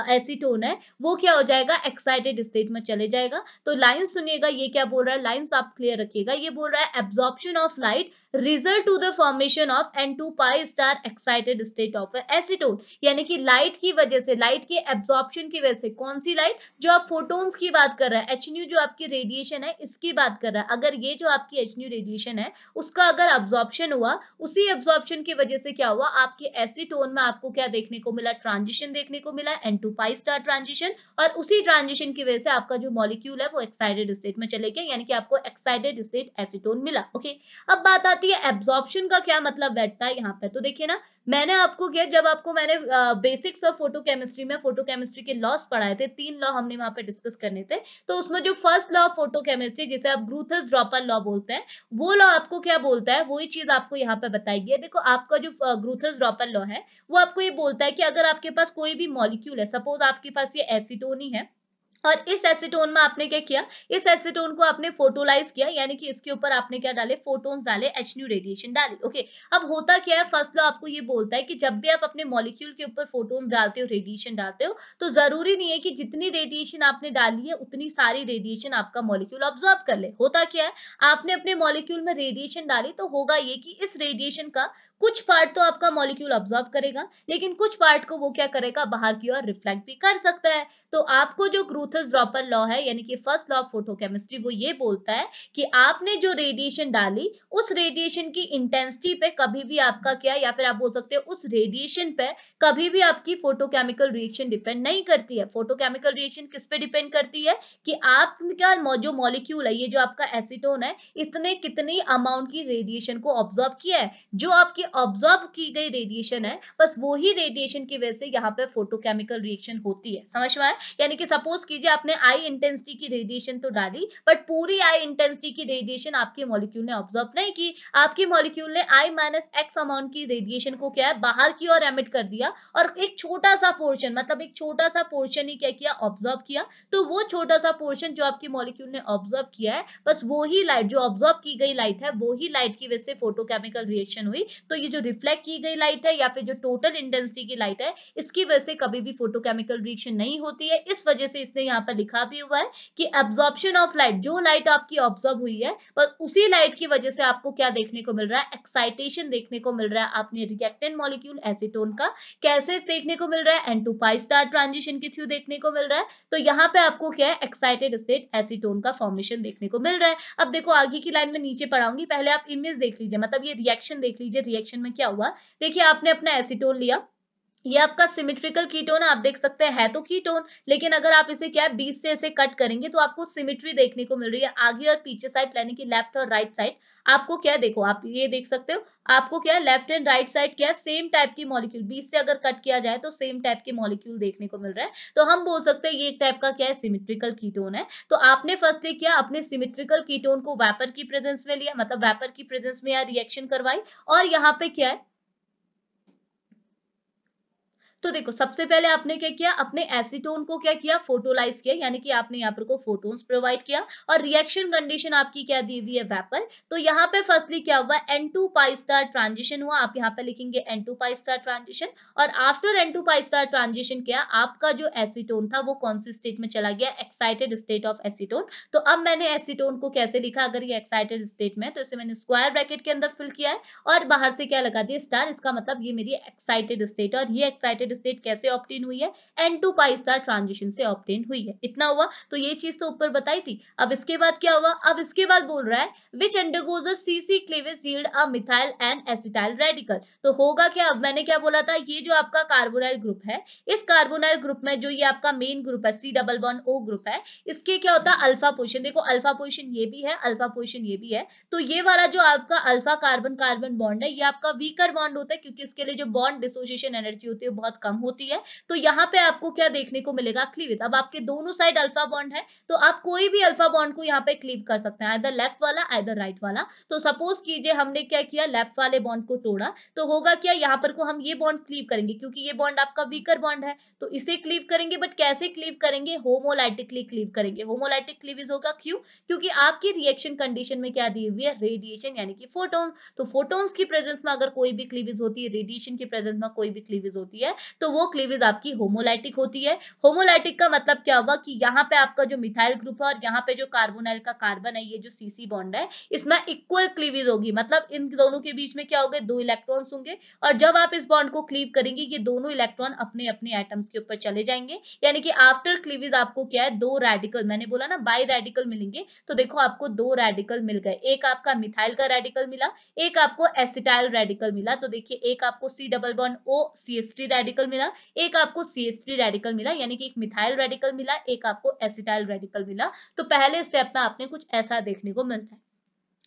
एसीटोन है, वो क्या हो जाएगा? एक्साइटेड स्टेट में चले जाएगा। तो लाइन सुनिएगा, ये क्या बोल रहा है? लाइन्स आप क्लियर रखिएगा। ये बोल रहा है absorption of light result to the formation of n to pi star excited state of acetone यानी कि लाइट की वजह से लाइट के एब्जॉर्प्शन की वजह से कौन सी लाइट जो आप फोटोन्स की बात कर रहे हैं एच जो आपकी रेडिएशन है, इसकी बात कर रहा है। अगर ये जो आपकी एच रेडिएशन है, उसका अगर अब्जॉर्प्शन हुआ, उसी एब्जॉर्प्शन की वजह से क्या हुआ? आपके एसीटोन में आपको क्या देखने को मिला? ट्रांजिशन देखने को मिला n to pi star transition और उसी ट्रांजिशन की वजह से आपका जो मॉलिक्यूल है, वो एक्साइटेड स्टेट में चले गया यानी कि आपको एक्साइटेड स्टेट एसीटोन मिला। ओके अब बात आती है एब्जॉर्प्शन का क्या मतलब बैठता है यहाँ पे? तो देखिए ना, मैंने आपको क्या, जब आपको मैंने बेसिक्स ऑफ़ फ़ोटो केमिस्ट्री में फ़ोटो केमिस्ट्री के लॉस पढ़ाए थे, तीन लॉ हमने वहाँ पे डिस्कस करने थे तो उसमें जो first law of photo chemistry जिसे आप ग्रूथस ड्रॉपर लॉ बोलते हैं, वो लॉ आपको क्या बोलता है? वही चीज़ आपको यहाँ पे बताई गई देखो, आपका जो ग्रूथस ड्रॉपर लॉ है, वो आपको ये बोलता है कि अगर आपके पास कोई भी मॉलिक्यूल है सपोज़ आपके पास ये एसिटोन है और इस एसीटोन में आपने क्या किया? इस एसीटोन को आपने फोटोलाइज किया, यानी कि इसके ऊपर आपने क्या डाले? फोटोन्स डाले एच न्यू रेडिएशन डाली ओके अब होता क्या है? फ़र्स्ट लॉ आपको ये बोलता है कि जब भी आप अपने मॉलिक्यूल के ऊपर फोटोन डालते हो रेडिएशन डालते हो तो ज़रूरी नहीं है कि जितनी रेडिएशन आपने डाली है, उतनी सारी रेडिएशन आपका मॉलिक्यूल ऑब्जॉर्व कर ले। होता क्या है? आपने अपने मॉलिक्यूल में रेडिएशन डाली तो होगा ये कि इस रेडिएशन का कुछ पार्ट तो आपका मॉलिक्यूल ऑब्जॉर्व करेगा, लेकिन कुछ पार्ट को वो क्या करेगा? बाहर की ओर रिफ्लेक्ट भी कर सकता है। तो आपको जो ग्रूथस ड्रॉपर लॉ है, यानी कि फ़र्स्ट लॉ ऑफ़ फोटोकेमिस्ट्री वो ये बोलता है कि आपने जो रेडिएशन डाली, उस रेडिएशन की इंटेंसिटी पे कभी भी आपका क्या, या फिर आप बोल सकते हो उस रेडिएशन पे कभी भी आपकी फोटोकेमिकल रिएक्शन डिपेंड नहीं करती है। फोटोकेमिकल रिएक्शन किस पे डिपेंड करती है? कि आपका जो मॉलिक्यूल है, ये जो आपका एसिटोन है, इतने कितनी अमाउंट की रेडिएशन को ऑब्जॉर्व किया है। जो आपकी ऑब्जॉर्व की गई रेडिएशन है, बस वो ही रेडिएशन की वजह से यहाँ पे फोटोकेमिकल रिएक्शन होती है। समझ में यानी कि सपोज़ कीजिए, आपने आई इंटेंसिटी की रेडिएशन तो डाली बट पूरी आई इंटेंसिटी की रेडिएशन आपके मॉलिक्यूल ने ऑब्जॉर्व नहीं की। आपके मॉलिक्यूल ने आई माइनस एक्स अमाउंट की रेडिएशन को क्या है, बाहर की ओर एमिट कर दिया और एक छोटा सा पोर्शन मतलब एक छोटा सा पोर्शन ही क्या किया ऑब्जॉर्व किया। तो वो छोटा सा पोर्शन जो आपकी मॉलिक्यूल ने ऑब्जॉर्व किया है, बस वो ही लाइट जो ऑब्जॉर्व की गई लाइट है वो ही लाइट की वजह से फोटोकेमिकल रिएक्शन हुई। तो ये जो रिफ्लेक्ट की गई लाइट है या फिर जो टोटल इंटेंसिटी की लाइट है, इसकी वजह से कभी भी फोटोकेमिकल रिएक्शन नहीं होती है। इस वजह से इसने यहाँ पर लिखा भी हुआ है कि एब्जॉर्प्शन ऑफ़ लाइट जो लाइट आपकी ऑब्जॉर्व हुई है, बस उसी लाइट की वजह से आपको क्या देखने को मिल रहा है? एक्साइटेशन देखने को मिल रहा है। आपने रिएक्टेंट मॉलिक्यूल एसीटोन का कैसे देखने को मिल रहा है? N to pi star transition के थ्रू देखने को मिल रहा है। तो यहाँ पे आपको क्या है? एक्साइटेड स्टेट एसीटोन का फॉर्मेशन देखने को मिल रहा है। अब देखो, आगे की लाइन में नीचे पढ़ाऊँगी। पहले आप इमेज देख लीजिए। मतलब ये रिएक्शन देख लीजिए। रिएक्शन में क्या हुआ? देखिए, आपने अपना एसिटोन लिया। ये आपका सिमेट्रिकल कीटोन आप देख सकते हैं, है तो कीटोन लेकिन अगर आप इसे क्या है बीच से ऐसे कट करेंगे तो आपको सिमेट्री देखने को मिल रही है, आगे और पीछे साइड यानी कि लेफ़्ट और राइट साइड आपको क्या देखो, आप ये देख सकते हो, आपको क्या लेफ़्ट एंड राइट साइड क्या है सेम टाइप की मॉलिक्यूल बीच से अगर कट किया जाए तो सेम टाइप के मॉलिक्यूल देखने को मिल रहा है तो हम बोल सकते हैं, ये एक टाइप का क्या है सिमेट्रिकल कीटोन है तो आपने फ़र्स्ट क्या, अपने सिमेट्रिकल कीटोन को वेपर की प्रेजेंस में लिया मतलब वेपर की प्रेजेंस में रिएक्शन करवाई, और यहाँ पे क्या है तो देखो, सबसे पहले आपने क्या किया? अपने एसीटोन को क्या किया? फोटोलाइज किया, यानी कि आपने यहाँ पर को फोटोन्स प्रोवाइड किया और रिएक्शन कंडीशन आपकी क्या दी हुई है? वेपर तो यहाँ पे फर्स्टली क्या हुआ? N to pi star transition हुआ। आप यहाँ पे लिखेंगे n to pi star transition और after n to pi star transition क्या? आपका जो एसीटोन था वो कौन सी स्टेट में चला गया? एक्साइटेड स्टेट ऑफ़ एसीटोन तो अब मैंने एसीटोन को कैसे लिखा? अगर ये एक्साइटेड स्टेट में तो इसे मैंने स्क्वायर ब्रैकेट के अंदर फिल किया है और बाहर से क्या लगा दिया? स्टार इसका मतलब ये मेरी एक्साइटेड स्टेट और ये एक्साइटेड सॉलिड स्टेट कैसे ऑप्टेन हुई है? N to pi star transition से ऑप्टेन हुई है। इतना हुआ तो ये चीज़ तो ऊपर बताई थी। अब इसके बाद क्या हुआ? अब इसके बाद बोल रहा है which undergoes CC cleavage yield a methyl and acetyl radical तो होगा क्या? अब मैंने क्या बोला था? ये जो आपका कार्बोनाइल ग्रुप है, इस कार्बोनाइल ग्रुप में जो ये आपका मेन ग्रुप है C double one O group है, इसके क्या होता है? अल्फ़ा पोजिशन देखो अल्फ़ा पोजिशन ये भी है अल्फ़ा पोजिशन ये भी है। तो ये वाला जो आपका अल्फ़ा कार्बन कार्बन बॉन्ड है, ये आपका वीकर बॉन्ड होता है, क्योंकि इसके लिए जो बॉन्ड डिसोसिएशन एनर्जी होती है, बहुत कम होती है। तो यहाँ पे आपको क्या देखने को मिलेगा? क्लीवित अब आपके दोनों साइड अल्फ़ा बॉन्ड है तो आप कोई भी अल्फ़ा बॉन्ड को यहाँ पे क्लीव कर सकते हैं इधर लेफ़्ट वाला इधर राइट वाला। तो सपोज़ कीजिए हमने क्या किया? लेफ़्ट वाले बॉन्ड को तोड़ा तो होगा क्या? यहाँ पर को हम ये बॉन्ड क्लीव करेंगे, क्योंकि ये बॉन्ड आपका वीकर बॉन्ड है तो इसे क्लीव करेंगे बट कैसे क्लीव करेंगे? होमोलाइटिकली क्लीव करेंगे। होमोलाइटिक क्लीवेज होगा क्यों? क्योंकि आपकी रिएक्शन कंडीशन में क्या दी हुई है? रेडिएशन यानी कि फोटोन तो फोटोन्स की प्रेजेंस में अगर कोई भी क्लीवेज होती है रेडिएशन की प्रेजेंस में कोई भी क्लीवेज होती है तो वो क्लीवेज आपकी होमोलाइटिक होती है। होमोलाइटिक का मतलब क्या हुआ कि यहाँ पे आपका जो मिथाइल ग्रुप है और यहाँ पे जो कार्बोनाइल का कार्बन है, ये जो सीसी बॉन्ड है, इसमें इक्वल क्लीवेज होगी। मतलब इन दोनों के बीच में क्या होगा? दो इलेक्ट्रॉन्स होंगे। और जब आप इस बॉन्ड को क्लीव करेंगे, ये दोनों इलेक्ट्रॉन अपने अपने एटम्स के ऊपर चले जाएँगे। यानी कि आफ्टर क्लीवेज आपको क्या है? दो रेडिकल मैंने बोला ना बाई रेडिकल मिलेंगे। तो देखो आपको दो रेडिकल मिल गए। एक आपका मिथाइल का रेडिकल मिला, एक आपको एसिटाइल रेडिकल मिला। तो देखिए, एक आपको C double bond O C S T radical मिला, एक आपको सी एस रेडिकल मिला, यानी कि एक मिथाइल रेडिकल मिला, एक आपको एसिटाइल रेडिकल मिला। तो पहले स्टेप में आपने कुछ ऐसा देखने को मिलता है।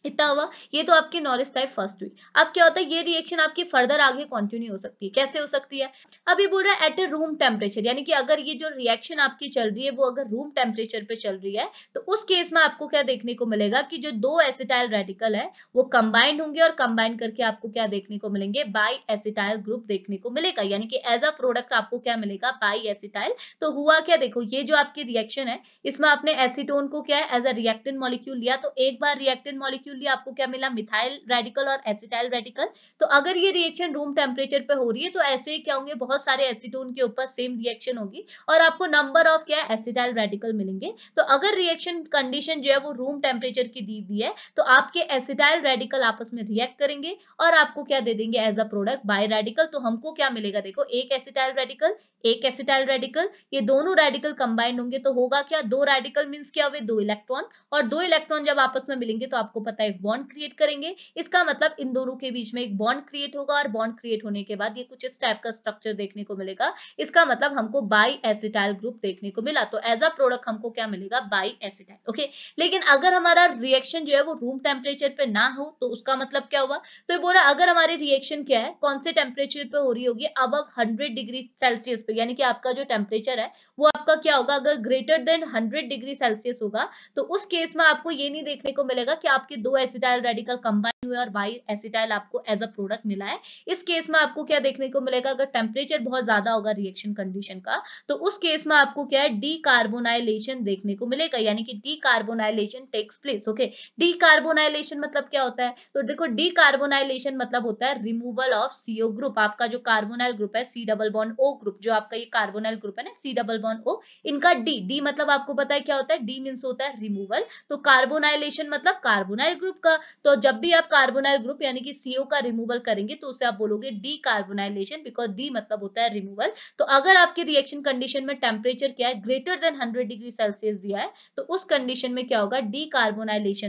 इतना हुआ, ये तो आपकी नॉलेज टाइप फ़र्स्ट हुई। अब क्या होता है, ये रिएक्शन आपकी फर्दर आगे कंटिन्यू हो सकती है। कैसे हो सकती है? अब ये बोल रहा है एट ए रूम टेम्परेचर यानी कि अगर ये जो रिएक्शन आपकी चल रही है, वो अगर रूम टेम्परेचर पे चल रही है तो उस केस में आपको क्या देखने को मिलेगा कि जो दो एसिटाइल रेडिकल है, वो कंबाइंड होंगे और कंबाइन करके आपको क्या देखने को मिलेंगे? बाई एसिटाइल ग्रुप देखने को मिलेगा। यानी कि एज अ प्रोडक्ट आपको क्या मिलेगा? बाई एसिटाइल तो हुआ क्या देखो, ये जो आपकी रिएक्शन है, इसमें आपने एसिटोन को क्या है एज अ रिएक्टेंट मॉलिक्यूल लिया तो एक बार रिएक्टेंट मॉलिक्यूल मॉलिक्यूल आपको क्या मिला? मिथाइल रेडिकल और एसिटाइल रेडिकल तो अगर ये रिएक्शन रूम टेम्परेचर पे हो रही है तो ऐसे क्या होंगे? बहुत सारे एसिटोन के ऊपर सेम रिएक्शन होगी और आपको नंबर ऑफ़ क्या एसिटाइल रेडिकल मिलेंगे. तो अगर रिएक्शन कंडीशन जो है वो रूम टेम्परेचर की दी हुई है तो आपके एसिटाइल रेडिकल आपस में रिएक्ट करेंगे और आपको क्या दे देंगे as a product biradical तो हमको क्या मिलेगा? देखो, एक एसिटाइल रेडिकल एक एसिटाइल रेडिकल ये दोनों रेडिकल कंबाइंड होंगे तो होगा क्या? दो रेडिकल मीन्स क्या हुए दो इलेक्ट्रॉन और दो इलेक्ट्रॉन जब आपस में मिलेंगे तो आपको पता है एक बॉन्ड क्रिएट करेंगे। इसका मतलब इन दोनों के बीच में एक बॉन्ड क्रिएट होगा और बॉन्ड क्रिएट होने के बाद ये कुछ इस टाइप का स्ट्रक्चर देखने को मिलेगा। इसका मतलब हमको बाई एसिटाइल ग्रुप देखने को मिला। तो एज अ प्रोडक्ट हमको क्या मिलेगा? बाई एसिटाइल ओके लेकिन अगर हमारा रिएक्शन जो है वो रूम टेम्परेचर पे ना हो तो उसका मतलब क्या हुआ? तो बोला अगर हमारी रिएक्शन क्या है? कौन से टेम्परेचर पे हो रही होगी? अब अब डिग्री सेल्सियस पे, यानी कि आपका जो टेम्परेचर है, वो आपका क्या होगा? अगर greater than hundred degree Celsius होगा तो उस केस में आपको ये नहीं देखने को मिलेगा कि आपके दो एसिटाइल रेडिकल कंबाइन हुए और बाई एसिटाइल आपको एज अ प्रोडक्ट मिला है। इस केस में आपको क्या देखने को मिलेगा? अगर टेम्परेचर बहुत ज़्यादा होगा रिएक्शन कंडीशन का तो उस केस में आपको क्या है? डी कार्बोनाइलेशन देखने को मिलेगा, यानी कि decarbonylation takes place okay decarbonylation मतलब क्या होता है? तो देखो डी कार्बोनाइलेशन मतलब होता है रिमूवल ऑफ़ सीओ ग्रुप आपका जो कार्बोनाइल ग्रुप है C double bond O group जो आपका ये कार्बोनाइल ग्रुप है ना सी डबल बॉन्ड ओ इनका डी डी मतलब आपको पता है क्या होता है? डी मीन्स होता है रिमूवल तो कार्बोनाइलेशन मतलब कार्बोनाइल ग्रुप का तो जब भी आप कार्बोनाइल ग्रुप यानी कि सीओ का रिमूवल करेंगे तो उसे आप बोलोगे डी कार्बोनाइलेशन बिकॉज़ डी मतलब होता है रिमूवल तो अगर आपके रिएक्शन कंडीशन में टेम्परेचर क्या है greater than hundred degree Celsius दिया है तो उस कंडीशन में क्या होगा? डी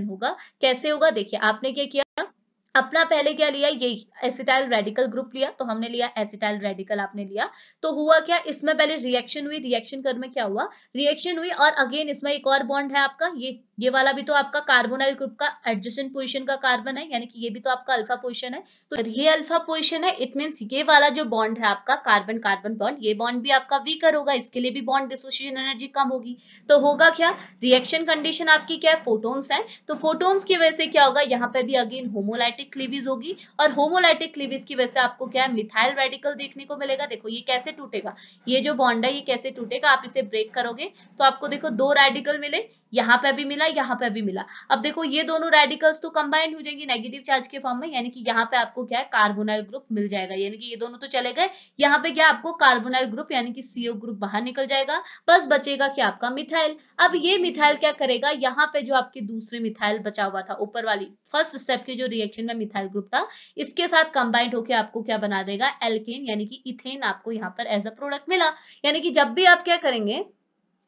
होगा. कैसे होगा? देखिए, आपने क्या किया? अपना पहले क्या लिया? ये एसिटाइल रेडिकल ग्रुप लिया तो हमने लिया एसिटाइल रेडिकल आपने लिया। तो हुआ क्या? इसमें पहले रिएक्शन हुई रिएक्शन कर में क्या हुआ? रिएक्शन हुई और अगेन इसमें एक और बॉन्ड है आपका, ये ये वाला भी तो आपका कार्बोनाइल ग्रुप का एडजस्टेंट पोजीशन का कार्बन है, यानी कि ये भी तो आपका अल्फ़ा पोजिशन है। तो ये अल्फ़ा पोजिशन है इट मीन ये वाला जो बॉन्ड है आपका कार्बन कार्बन बॉन्ड ये बॉन्ड भी आपका वीकर होगा, इसके लिए भी बॉन्ड डिसोसिएशन एनर्जी कम होगी। तो होगा क्या? रिएक्शन कंडीशन आपकी क्या है? फोटोन्स है। तो फोटोन्स की वजह से क्या होगा? यहाँ पे भी अगेन होमोलाइटिक क्लीविज होगी और होमोलाइटिक क्लीविज की वजह से आपको क्या है मिथाइल रेडिकल देखने को मिलेगा। देखो, ये कैसे टूटेगा? ये जो बॉन्ड है, ये कैसे टूटेगा? आप इसे ब्रेक करोगे तो आपको देखो, दो रेडिकल मिले यहाँ पे भी मिला, यहाँ पे भी मिला। अब देखो, ये दोनों रेडिकल्स तो कंबाइंड हो जाएँगे नेगेटिव चार्ज के फॉर्म में, यानी कि यहाँ पे आपको क्या है कार्बोनाइल ग्रुप मिल जाएगा। यानी कि ये दोनों तो चले गए, यहाँ पे क्या आपको कार्बोनाइल ग्रुप यानी कि सीओ ग्रुप बाहर निकल जाएगा, बस बचेगा क्या आपका मिथाइल अब ये मिथाइल क्या करेगा, यहाँ पे जो आपके दूसरे मिथाइल बचा हुआ था, ऊपर वाली फ़र्स्ट स्टेप के जो रिएक्शन में मिथाइल ग्रुप था, इसके साथ कंबाइंड होकर आपको क्या बना देगा एल्केन यानी कि इथेन आपको यहाँ पर एज अ प्रोडक्ट मिला। यानी कि जब भी आप क्या करेंगे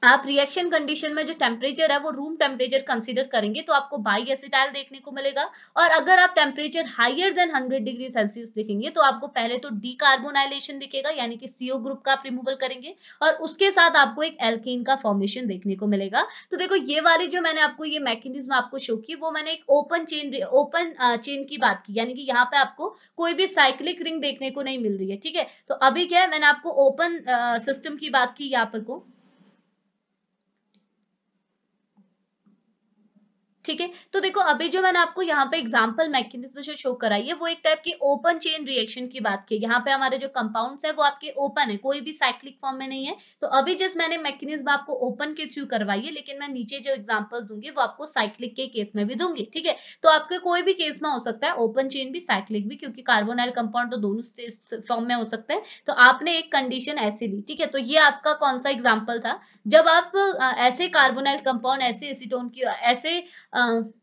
आप रिएक्शन कंडीशन में जो टेम्परेचर है, वो रूम टेम्परेचर कंसीडर करेंगे तो आपको बाई एसिटाइल देखने को मिलेगा। और अगर आप temperature higher than 100 degree Celsius देखेंगे तो आपको पहले तो डीकार्बोनाइलेशन दिखेगा, यानी कि सीओ ग्रुप का आप रिमूवल करेंगे, और उसके साथ आपको एक एल्केन का फॉर्मेशन देखने को मिलेगा। तो देखो, ये वाली जो मैंने आपको, ये मैकेनिज्म आपको शो की, वो मैंने एक ओपन चेन ओपन चेन की बात की, यानी कि यहाँ पे आपको कोई भी साइक्लिक रिंग देखने को नहीं मिल रही है, ठीक है? तो अभी क्या है, मैंने आपको ओपन सिस्टम की बात की यहाँ पर को। ठीक है? तो देखो, अभी जो मैंने आपको यहाँ पे एग्ज़ाम्पल मैकेनिज्म जो शो कराई है, वो एक टाइप की ओपन चेन रिएक्शन की बात की यहाँ पे हमारे जो कंपाउंड्स है, वो आपके ओपन है, कोई भी साइक्लिक फॉर्म में नहीं है। तो अभी जस्ट मैंने मैकेनिज्म आपको ओपन के थ्रू करवाई है, लेकिन मैं नीचे जो एग्जाम्पल्स दूँगी, वो आपको साइक्लिक के केस में भी दूँगी, ठीक है? तो आपके कोई भी केस में हो सकता है ओपन चेन भी साइक्लिक भी, क्योंकि कार्बोनाइल कंपाउंड तो दोनों फॉर्म में हो सकता है। तो आपने एक कंडीशन ऐसे ली, ठीक है? तो ये आपका कौन सा एग्ज़ाम्पल था? जब आप ऐसे कार्बोनाइल कंपाउंड ऐसे एसीटोन की, ऐसे Um,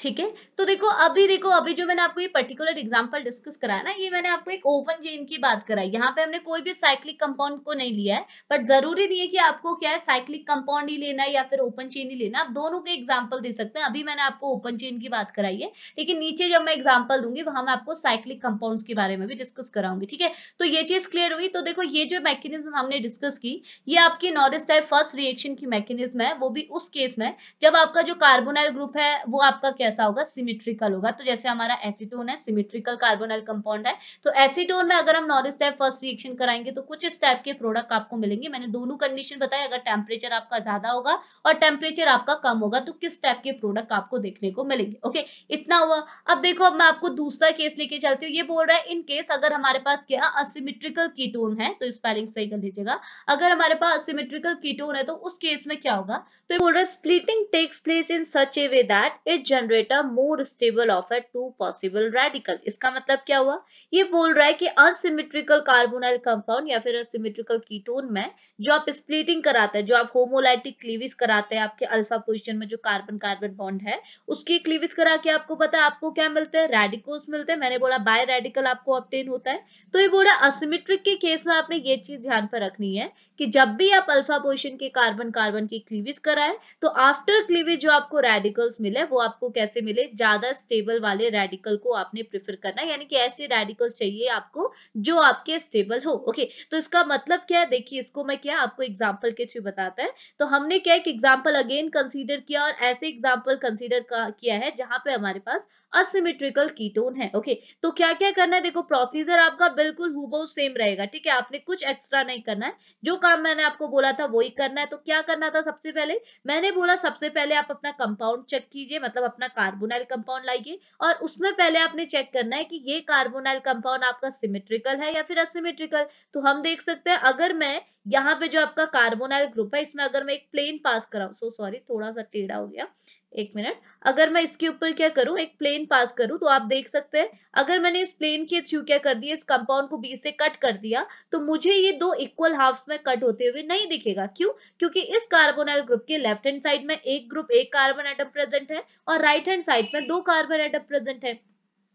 ठीक है? तो देखो, अभी देखो, अभी जो मैंने आपको ये पर्टिकुलर एग्जांपल डिस्कस कराया ना, ये मैंने आपको एक ओपन चेन की बात कराई। यहाँ पे हमने कोई भी साइक्लिक कंपाउंड को नहीं लिया है बट ज़रूरी नहीं है कि आपको क्या है साइक्लिक कंपाउंड ही लेना है या फिर ओपन चेन ही लेना आप दोनों के एग्ज़ाम्पल दे सकते हैं। अभी मैंने आपको ओपन चेन की बात कराई है। लेकिन नीचे जब मैं एग्ज़ाम्पल दूँगी, वहाँ मैं आपको साइक्लिक कंपाउंड के बारे में भी डिस्कस कराऊँगी, ठीक है? तो ये चीज़ क्लियर हुई। तो देखो, ये जो मैकेनिज्म हमने डिस्कस की, ये आपकी नॉरिस टाइप फ़र्स्ट रिएक्शन की मैकेनिज्म है, वो भी उस केस में जब आपका जो कार्बोनाइल ग्रुप है, वो आपका कैसा होगा सिमिट्रिकल होगा। तो जैसे हमारा एसीटोन है सिमिट्रिकल कार्बोनाइल कंपाउंड है। तो एसीटोन में अगर हम नॉरिस टाइप फ़र्स्ट रिएक्शन कराएँगे तो कुछ इस टाइप के प्रोडक्ट आपको मिलेंगे। मैंने दोनों कंडीशन बताया अगर टेम्परेचर आपका ज़्यादा होगा और टेम्परेचर आपका कम होगा तो किस टाइप के प्रोडक्ट आपको देखने को मिलेंगे। ओके इतना हुआ। अब देखो, अब मैं आपको दूसरा केस लेके चलती हूँ। ये बोल रहा है, इन केस अगर हमारे पास क्या असिमेट्रिकल कीटोन है तो स्पेलिंग सही कर लीजिएगा। अगर हमारे पास असिमेट्रिकल कीटोन है तो उस केस में क्या होगा? तो ये बोल रहा है splitting takes place in such a way that it generate a more stable of a two possible radical इसका मतलब क्या हुआ? ये बोल रहा है कि असिमेट्रिकल कार्बोनाइल कंपाउंड या फिर असिमेट्रिकल कीटोन में जो आप स्प्लिटिंग कराते हैं, जो आप होमोलाइटिक क्लीविस कराते हैं, आपके अल्फ़ा पोजिशन में जो कार्बन कार्बन बॉन्ड है, उसकी क्लीविस करा के आपको पता है आपको क्या मिलते हैं? रेडिकल्स मिलते हैं। मैंने बोला बाय रेडिकल आपको ऑप्टेन होता है। तो ये बोला असिमेट्रिक के केस में आपने ये चीज़ ध्यान पर रखनी है कि जब भी आप अल्फ़ा पोजिशन के कार्बन कार्बन की क्लीविस कराए तो आफ्टर क्लीविज जो आपको रेडिकल्स मिले, वो आपको कैसे मिले, ज़्यादा स्टेबल वाले रेडिकल को आपने प्रेफर करना यानी कि ऐसे रेडिकल चाहिए आपको जो आपके स्टेबल हो। ओके तो इसका मतलब क्या है? देखिए, इसको मैं क्या आपको एग्ज़ाम्पल के थ्रू बताता है। तो हमने क्या एक एग्ज़ाम्पल अगेन कंसीडर किया और ऐसे एग्ज़ाम्पल कंसीडर किया है जहाँ पे हमारे पास असिमेट्रिकल कीटोन है। ओके तो क्या क्या करना है? देखो प्रोसीजर आपका बिल्कुल हु सेम रहेगा, ठीक है? आपने कुछ एक्स्ट्रा नहीं करना है। जो काम मैंने आपको बोला था, वही करना है। तो क्या करना था सबसे पहले? मैंने बोला, सबसे पहले आप अपना कंपाउंड चेक कीजिए मतलब अपना कार्बोनाइल कंपाउंड लाइए और उसमें पहले आपने चेक करना है कि ये कार्बोनाइल कंपाउंड आपका सिमेट्रिकल है या फिर असिमेट्रिकल तो हम देख सकते हैं, अगर मैं यहाँ पे जो आपका कार्बोनाइल ग्रुप है, इसमें अगर मैं एक प्लेन पास कराऊं सो सॉरी थोड़ा सा टेढ़ा हो गया, एक मिनट अगर मैं इसके ऊपर क्या करूँ, एक प्लेन पास करूँ तो आप देख सकते हैं, अगर मैंने इस प्लेन के थ्रू क्या कर दिया, इस कंपाउंड को बीच से कट कर दिया तो मुझे ये दो इक्वल हाफ्स में कट होते हुए नहीं दिखेगा। क्यों? क्योंकि इस कार्बोनाइल ग्रुप के लेफ़्ट हैंड साइड में एक ग्रुप एक कार्बन एटम प्रेजेंट है, और राइट हैंड साइड में दो कार्बन एटम प्रेजेंट है।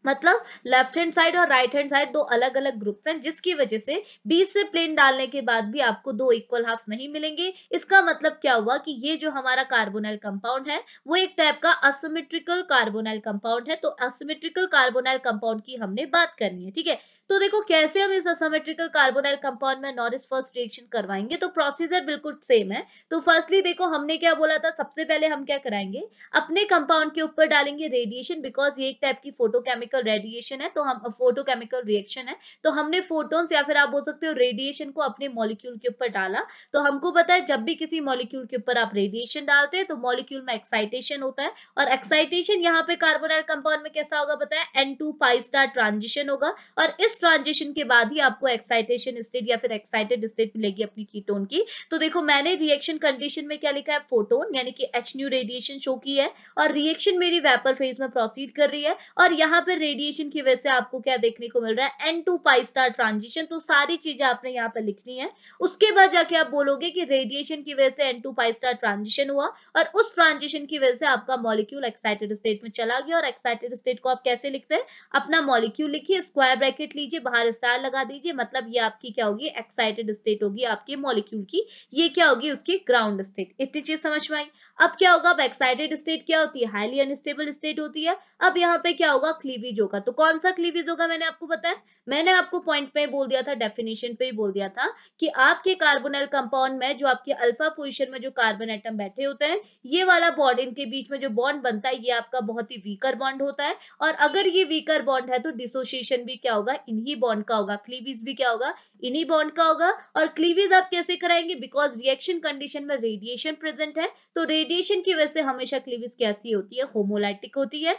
मतलब लेफ़्ट हैंड साइड और राइट हैंड साइड दो अलग अलग ग्रुप्स हैं, जिसकी वजह से बीच से प्लेन डालने के बाद भी आपको दो इक्वल हाफ़ नहीं मिलेंगे। इसका मतलब क्या हुआ कि ये जो हमारा कार्बोनाइल कंपाउंड है, वो एक टाइप का असिमेट्रिकल कार्बोनाइल कंपाउंड है तो असिमेट्रिकल कार्बोनाइल कंपाउंड की हमने बात करनी है, ठीक है? तो देखो कैसे हम इस असिमेट्रिकल कार्बोनाइल कंपाउंड में नॉरिस फ़र्स्ट रिएक्शन करवाएँगे तो प्रोसीजर बिल्कुल सेम है। तो फर्स्टली देखो हमने क्या बोला था, सबसे पहले हम क्या कराएँगे? अपने कंपाउंड के ऊपर डालेंगे रेडिएशन बिकॉज़ ये एक टाइप की फोटोकेमिकल केमिकल रेडिएशन है तो हम फोटोकेमिकल रिएक्शन है तो हमने फोटोन्स या फिर आप बोल सकते हो रेडिएशन को अपने मॉलिक्यूल के ऊपर डाला तो हमको पता है जब भी किसी मॉलिक्यूल के ऊपर आप रेडिएशन डालते हैं तो मॉलिक्यूल में एक्साइटेशन होता है, और एक्साइटेशन यहाँ पे कार्बोनाइल कंपाउंड में कैसा होगा पता है? N to pi star transition होगा, और इस ट्रांजिशन के बाद ही आपको एक्साइटेशन स्टेट या फिर एक्साइटेड स्टेट मिलेगी अपनी कीटोन की तो देखो मैंने रिएक्शन कंडीशन में क्या लिखा है? फोटोन यानी कि एच न्यू रेडिएशन शो की है, और रिएक्शन मेरी वेपर फ़ेज़ में प्रोसीड कर रही है, और यहाँ पे रेडिएशन की वजह से आपको क्या देखने को मिल रहा है? N to pi star transition तो सारी चीज़ें आपने यहाँ पे लिखनी है। उसके बाद जाके आप बोलोगे कि रेडिएशन की वजह से n to pi star transition हुआ और उस ट्रांजिशन की वजह से आपका मॉलिक्यूल एक्साइटेड स्टेट में चला गया और एक्साइटेड स्टेट को आप कैसे लिखते हैं? अपना मॉलिक्यूल लिखिए स्क्वायर ब्रैकेट लीजिए, बाहर स्टार लगा दीजिए मतलब ये आपकी क्या होगी? एक्साइटेड स्टेट होगी आपके मॉलिक्यूल की। ये क्या होगी? उसकी ग्राउंड स्टेट इतनी चीज़ समझ में आई? अब क्या होगा? अब एक्साइटेड स्टेट क्या होती है? हाईली अनस्टेबल स्टेट होती है। अब यहाँ पे क्या होगा? क्लीवेज होगा। तो कौन सा क्लीवेज होगा मैंने आपको बताया? मैंने आपको पॉइंट पे बोल दिया था डेफिनेशन पे ही बोल दिया था कि आपके कार्बोनल कंपाउंड में जो आपके अल्फ़ा पोजिशन में जो कार्बन एटम बैठे होते हैं, ये वाला बॉन्ड इनके बीच में जो बॉन्ड बनता है, ये आपका बहुत ही वीकर बॉन्ड होता है। और अगर ये वीकर बॉन्ड है तो डिसोसिएशन भी क्या होगा? इन्हीं बॉन्ड का होगा। क्लीवेज भी क्या होगा? इन्हीं बॉन्ड का होगा। और क्लीवेज आप कैसे कराएँगे? बिकॉज़ रिएक्शन कंडीशन में रेडिएशन प्रेजेंट है तो रेडिएशन की वजह से हमेशा क्लीवेज कैसी होती है? होमोलाइटिक होती है।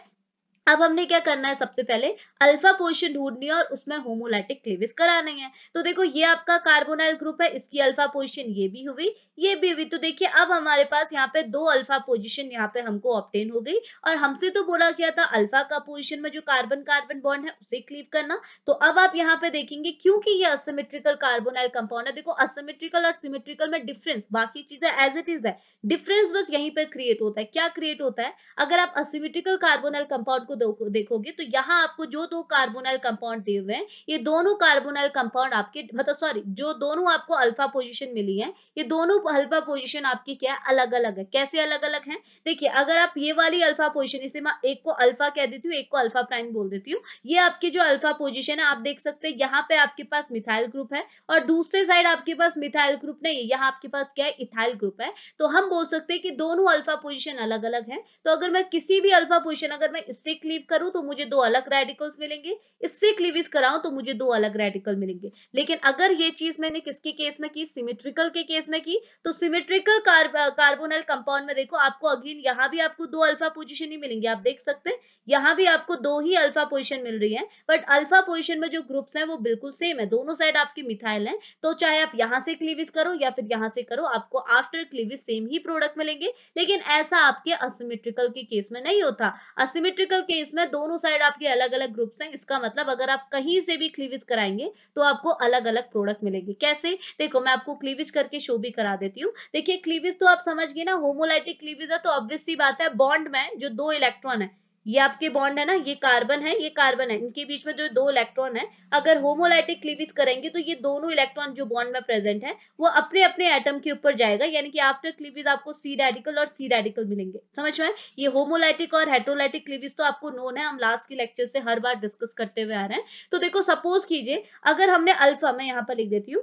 अब हमने क्या करना है सबसे पहले? अल्फ़ा पोजिशन ढूंढनी है और उसमें होमोलाइटिक क्लीविस करानी है। तो देखो, ये आपका कार्बोनाइल ग्रुप है, इसकी अल्फ़ा पोजिशन ये भी हुई, ये भी हुई। तो देखिए, अब हमारे पास यहाँ पे दो अल्फ़ा पोजिशन यहाँ पे हमको ऑप्टेन हो गई और हमसे तो बोला गया था? अल्फ़ा का पोजिशन में जो कार्बन कार्बन बॉन्ड है, उसे क्लीव करना। तो अब आप यहाँ पे देखेंगे, क्योंकि ये असिमेट्रिकल कार्बोनाइल कंपाउंड है, देखो असिमेट्रिकल और सिमेट्रिकल में डिफरेंस बाकी चीज़ें एज इट इज़ है। डिफरेंस बस यहीं पर क्रिएट होता है। क्या क्रिएट होता है? अगर आप असिमेट्रिकल कार्बोनाइल कंपाउंड को देखोगे तो यहाँ आपको जो दो कार्बोनाइल कंपाउंड दिए हुए हैं, ये दोनों कार्बोनाइल कंपाउंड आपके मतलब सॉरी जो दोनों आपको अल्फ़ा पोजीशन मिली है, ये दोनों अल्फ़ा पोजीशन आपकी क्या है? अलग अलग है। कैसे अलग अलग है? देखिए, अगर आप ये वाली अल्फ़ा पोजिशन इसे मैं एक को अल्फ़ा कह देती हूँ, एक को अल्फ़ा प्राइम बोल देती हूँ, ये आपकी जो अल्फ़ा पोजिशन है, आप देख सकते हैं, यहाँ पे आपके पास मिथाइल ग्रुप है, और दूसरे साइड आपके पास मिथाइल ग्रुप नहीं है, यहाँ आपके पास क्या है? इथाइल ग्रुप है। तो हम बोल सकते हैं कि दोनों अल्फ़ा पोजिशन अलग अलग है। तो अगर मैं किसी भी अल्फ़ा पोजिशन अगर मैं इससे क्लीव करूँ तो मुझे दो अलग रेडिकल्स मिलेंगे, इससे क्लीविस कराऊं तो मुझे दो अलग रेडिकल मिलेंगे। लेकिन अगर ये चीज़ मैंने किसके केस में की? सिमेट्रिकल के केस में की? तो सिमेट्रिकल कार्बोनल कंपाउंड में देखो, आपको अगेन यहाँ भी आपको दो अल्फ़ा पोजिशन ही मिलेंगे। आप देख सकते हैं, यहाँ भी आपको दो ही अल्फ़ा पोजिशन मिल रही है बट अल्फ़ा पोजिशन में जो ग्रुप्स हैं वो बिल्कुल सेम है। दोनों साइड आपकी मिथाइल है तो चाहे आप यहाँ से क्लीविस करो या फिर यहाँ से करो, आपको आफ्टर क्लीविस सेम ही प्रोडक्ट मिलेंगे। लेकिन ऐसा आपके असिमेट्रिकल के केस में नहीं होता। असिमेट्रिकल केस इसमें दोनों साइड आपके अलग अलग ग्रुप्स हैं। इसका मतलब अगर आप कहीं से भी क्लीविज कराएँगे तो आपको अलग अलग प्रोडक्ट मिलेंगे। कैसे? देखो, मैं आपको क्लीविज करके शो भी करा देती हूँ। देखिए क्लीविज तो आप समझ गए ना होमोलाइटिक क्लीविज है तो ऑब्वियस सी बात है बॉन्ड में जो दो इलेक्ट्रॉन है ये आपके बॉन्ड है ना, ये कार्बन है, ये कार्बन है। इनके बीच में जो दो इलेक्ट्रॉन है, अगर होमोलाइटिक क्लीविज करेंगे तो ये दोनों इलेक्ट्रॉन जो बॉन्ड में प्रेजेंट है, वो अपने अपने एटम के ऊपर जाएगा, यानी कि आफ्टर क्लीविज आपको सी रेडिकल और सी रेडिकल मिलेंगे। समझ में? ये होमोलाइटिक और हेट्रोलाइटिक क्लीविज तो आपको नोन है, हम लास्ट के लेक्चर से हर बार डिस्कस करते हुए आ रहे हैं। तो देखो सपोज़ कीजिए, अगर हमने अल्फ़ा मैं यहाँ पर लिख देती हूँ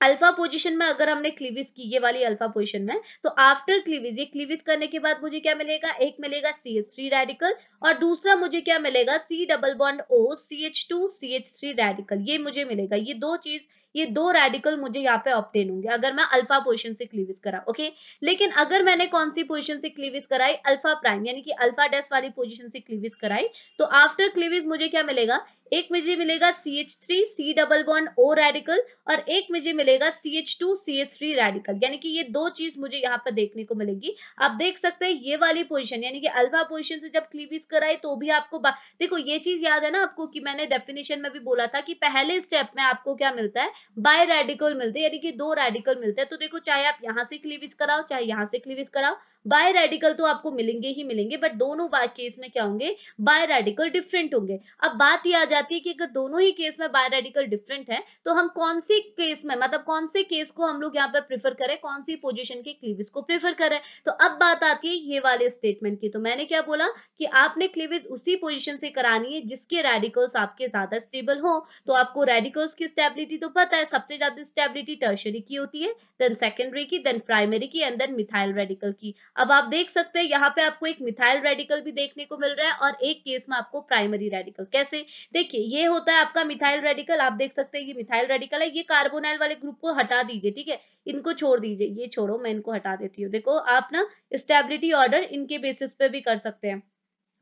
अल्फ़ा पोजीशन में अगर हमने क्लीविज की, ये वाली अल्फ़ा पोजीशन में तो आफ्टर क्लीविज ये क्लीविज करने के बाद मुझे क्या मिलेगा? एक मिलेगा सी एच थ्री रेडिकल और दूसरा मुझे क्या मिलेगा? C double bond O C H two C H three radical ये मुझे मिलेगा। ये दो चीज़, ये दो रेडिकल मुझे यहाँ पे ऑप्टेन होंगे, अगर मैं अल्फ़ा पोजिशन से क्लीविज करा ओके लेकिन अगर मैंने कौन सी पोजिशन से क्लीविज कराई? अल्फ़ा प्राइम यानी कि अल्फ़ा डेस वाली पोजिशन से क्लीविज कराई तो आफ्टर क्लीविज मुझे क्या मिलेगा? एक मुझे मिलेगा C H three C double bond O radical और एक मुझे मिलेगा C H two C H three radical यानी कि ये दो चीज़ मुझे यहाँ पर देखने को मिलेगी। आप देख सकते हैं ये वाली पोजीशन यानी कि अल्फ़ा पोजीशन से जब क्लीविज कराई तो भी आपको देखो ये चीज़ याद है ना आपको कि मैंने डेफिनेशन में भी बोला था कि पहले स्टेप में आपको क्या मिलता है? बाय रेडिकल मिलते हैं, यानी कि दो रेडिकल मिलते हैं। तो देखो चाहे आप यहाँ से क्लीविज कराओ, चाहे यहाँ से क्लीविज कराओ बाय रेडिकल तो आपको मिलेंगे ही मिलेंगे बट दोनों केस में क्या होंगे? बाय रेडिकल डिफरेंट होंगे। अब बात ये आ जाती है कि अगर दोनों ही केस में बाय रेडिकल डिफरेंट है तो हम कौन सी केस में मतलब कौन से केस को हम लोग यहाँ पे प्रेफर करें, कौन सी पोजिशन के क्लीविज को प्रेफर करें? तो अब बात आती है ये वाले स्टेटमेंट की। तो मैंने क्या बोला कि आपने क्लीविज उसी पोजिशन से करानी है जिसके रेडिकल्स आपके ज़्यादा स्टेबल हो। तो आपको रेडिकल्स की स्टेबिलिटी तो पता है, सबसे ज़्यादा स्टेबिलिटी टर्शरी की होती है देन सेकेंडरी की देन प्राइमरी की एंड देन मिथाइल रेडिकल की। अब आप देख सकते हैं, यहाँ पे आपको एक मिथाइल रेडिकल भी देखने को मिल रहा है और एक केस में आपको प्राइमरी रेडिकल कैसे? देखिए, ये होता है आपका मिथाइल रेडिकल आप देख सकते हैं ये मिथाइल रेडिकल है, ये कार्बोनाइल वाले ग्रुप को हटा दीजिए, ठीक है? इनको छोड़ दीजिए, ये छोड़ो, मैं इनको हटा देती हूँ। देखो, आप ना स्टेबिलिटी ऑर्डर इनके बेसिस पे भी कर सकते हैं।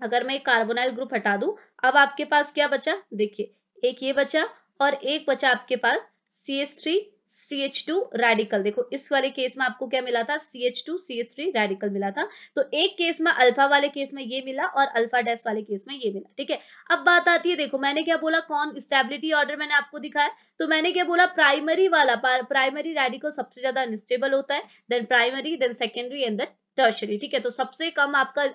अगर मैं कार्बोनाइल ग्रुप हटा दू, अब आपके पास क्या बचा? देखिए, एक ये बचा और एक बचा आपके पास C S three C H two radical देखो, इस वाले केस में आपको क्या मिला था? C H two C H three radical मिला था। तो एक केस में अल्फ़ा वाले केस में ये मिला और अल्फ़ा डेस वाले केस में ये मिला, ठीक है? अब बात आती है, देखो, मैंने क्या बोला? कौन? स्टेबिलिटी ऑर्डर मैंने आपको दिखाया। तो मैंने क्या बोला? प्राइमरी वाला प्राइमरी रेडिकल सबसे ज़्यादा अनस्टेबल होता है than primary than secondary and then tertiary ठीक है? तो सबसे कम आपका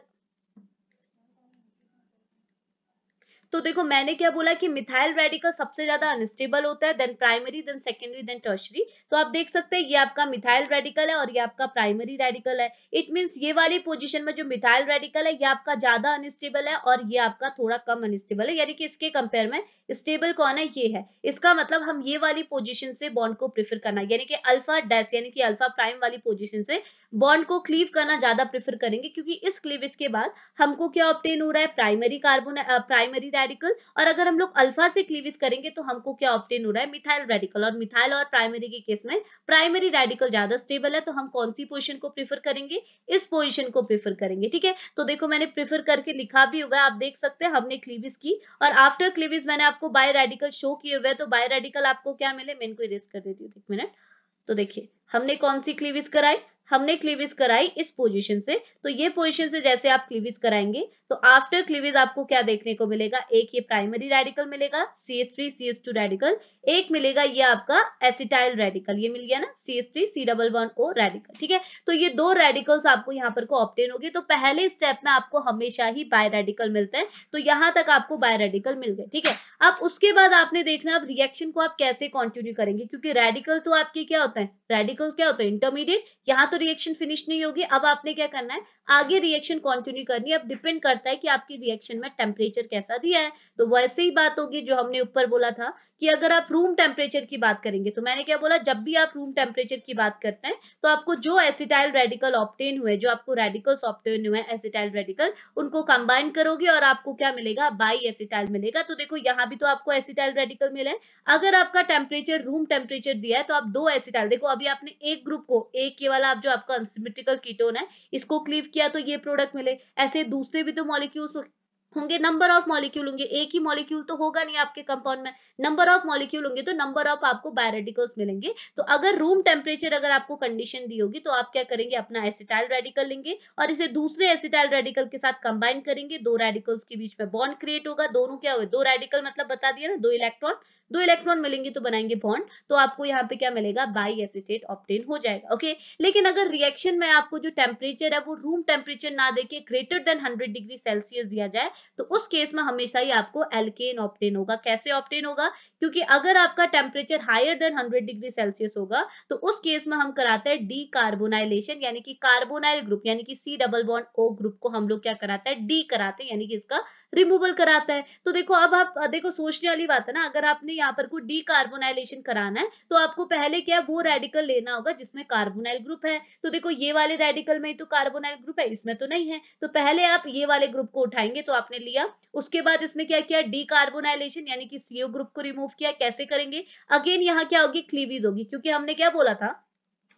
तो देखो, मैंने क्या बोला कि मिथाइल रेडिकल सबसे ज़्यादा अनस्टेबल होता है than primary than secondary than tertiary तो आप देख सकते हैं, ये आपका मिथाइल रेडिकल है और ये आपका प्राइमरी रेडिकल है। इट मीन्स ये वाली पोजीशन में जो मिथाइल रेडिकल है, ये आपका ज़्यादा अनस्टेबल है और ये आपका थोड़ा कम अनस्टेबल है। यानी कि इसके कंपेयर में स्टेबल कौन है? ये है। इसका मतलब हम ये वाली पोजिशन से बॉन्ड को प्रेफर करना, यानी कि अल्फ़ा डेस यानी कि अल्फ़ा प्राइम वाली पोजिशन से बॉन्ड को क्लीव करना ज़्यादा प्रेफर करेंगे, क्योंकि इस क्लीवेज के बाद हमको क्या ऑप्टेन हो रहा है? प्राइमरी कार्बन प्राइमरी रेडिकल और अगर हम लोग अल्फ़ा से क्लीविज करेंगे तो हमको क्या ऑप्टेन हो रहा है? मिथाइल रेडिकल और मिथाइल और प्राइमरी के केस में प्राइमरी रेडिकल ज़्यादा स्टेबल है तो हम कौन सी पोजिशन को प्रीफर करेंगे? इस पोजिशन को प्रीफर करेंगे, ठीक है? तो देखो, मैंने प्रीफर करके लिखा भी हुआ है, आप देख सकते हैं, हमने क्लीविज की, और आफ्टर क्लीविज मैंने आपको बाय रेडिकल शो किए हुए तो बाय रेडिकल आपको क्या मिले? मैं इनको इरेज कर देती हूँ, एक मिनट तो देखिए, हमने कौन सी क्लीविज कराई? हमने क्लीविज कराई इस पोजीशन से। तो ये पोजीशन से जैसे आप क्लीविज कराएँगे तो आफ्टर क्लीविज आपको क्या देखने को मिलेगा? एक ये प्राइमरी रेडिकल मिलेगा C S three C S two radical एक मिलेगा ये आपका एसिटाइल रेडिकल ये मिल गया ना C S three C double one O radical ठीक है? तो ये दो रेडिकल्स आपको यहाँ पर को ऑप्टेन होगी। तो पहले स्टेप में आपको हमेशा ही बाय रेडिकल मिलते हैं। तो यहाँ तक आपको बाय रेडिकल मिल गए, ठीक है? अब उसके बाद आपने देखना अब रिएक्शन को आप कैसे कंटिन्यू करेंगे? क्योंकि रेडिकल तो आपके क्या होता है? रेडिकल क्या होते हैं? इंटरमीडिएट यहाँ तो रिएक्शन फिनिश नहीं होगी। अब आपने क्या करना है? आगे रिएक्शन कंटिन्यू करनी है। अब डिपेंड करता है कि आपकी रिएक्शन में टेम्परेचर कैसा दिया है। तो वैसे ही बात होगी जो हमने ऊपर बोला था कि अगर आप रूम टेम्परेचर की बात करेंगे तो मैंने क्या बोला? जब भी आप रूम टेम्परेचर की बात करते हैं तो आपको जो एसिटाइल रेडिकल ऑप्टेन हुए, जो आपको रेडिकल्स ऑप्टेन हुए एसिटाइल रेडिकल उनको कंबाइन करोगे और आपको क्या मिलेगा? बाई एसिटाइल मिलेगा। तो देखो, यहाँ भी तो आपको एसिटाइल रेडिकल मिले अगर आपका टेम्परेचर रूम टेम्परेचर दिया है तो आप दो एसिटाइल देखो, अभी आपने एक ग्रुप को, एक के वाला जो आपका अनसिमेट्रिकल कीटोन है, इसको क्लीव किया तो ये प्रोडक्ट मिले। ऐसे दूसरे भी तो मॉलिक्यूल्स होंगे नंबर ऑफ़ मॉलिक्यूल होंगे। एक ही मॉलिक्यूल तो होगा नहीं आपके कंपाउंड में। नंबर ऑफ़ मॉलिक्यूल होंगे तो नंबर ऑफ़ आपको बायोरेडिकल्स मिलेंगे। तो अगर रूम टेम्परेचर अगर आपको कंडीशन दी होगी तो आप क्या करेंगे? अपना एसिटाइल रेडिकल लेंगे और इसे दूसरे एसिटाइल रेडिकल के साथ कंबाइन करेंगे। दो रेडिकल्स के बीच में बॉन्ड क्रिएट होगा। दोनों क्या हुए? दो रेडिकल मतलब बता दिया ना, दो इलेक्ट्रॉन दो इलेक्ट्रॉन मिलेंगे तो बनाएँगे बॉन्ड तो आपको यहाँ पे क्या मिलेगा? बाई एसिटेट ऑप्टेन हो जाएगा। ओके लेकिन अगर रिएक्शन में आपको जो टेम्परेचर है, वो रूम टेम्परेचर ना देके greater than hundred degree Celsius दिया जाए तो उस केस में हमेशा ही आपको एल्केन ऑप्टेन होगा। कैसे ऑप्टेन होगा? क्योंकि अगर आपका temperature higher than hundred degree Celsius होगा तो उस केस में हम कराते हैं डी कार्बोनाइलेशन यानी कि कार्बोनाइल ग्रुप यानी कि C double bond O group को हम लोग क्या कराते हैं? डी कराते हैं, यानी कि इसका रिमूवल कराता है। तो देखो, अब आप, देखो, सोचने वाली बात है ना, अगर आपने यहाँ पर कोई डी कार्बोनाइलेशन कराना है तो आपको पहले क्या है, वो रेडिकल लेना होगा जिसमें कार्बोनाइल ग्रुप है। तो देखो, ये वाले रेडिकल में ही तो कार्बोनाइल ग्रुप है, इसमें तो नहीं है। तो पहले आप ये वाले ग्रुप को उठाएँगे तो आपने लिया। उसके बाद इसमें क्या किया? डी कार्बोनाइलेशन यानी कि सीओ ग्रुप को रिमूव किया। कैसे करेंगे? अगेन यहाँ क्या होगी? क्लीवीज होगी। क्योंकि हमने क्या बोला था?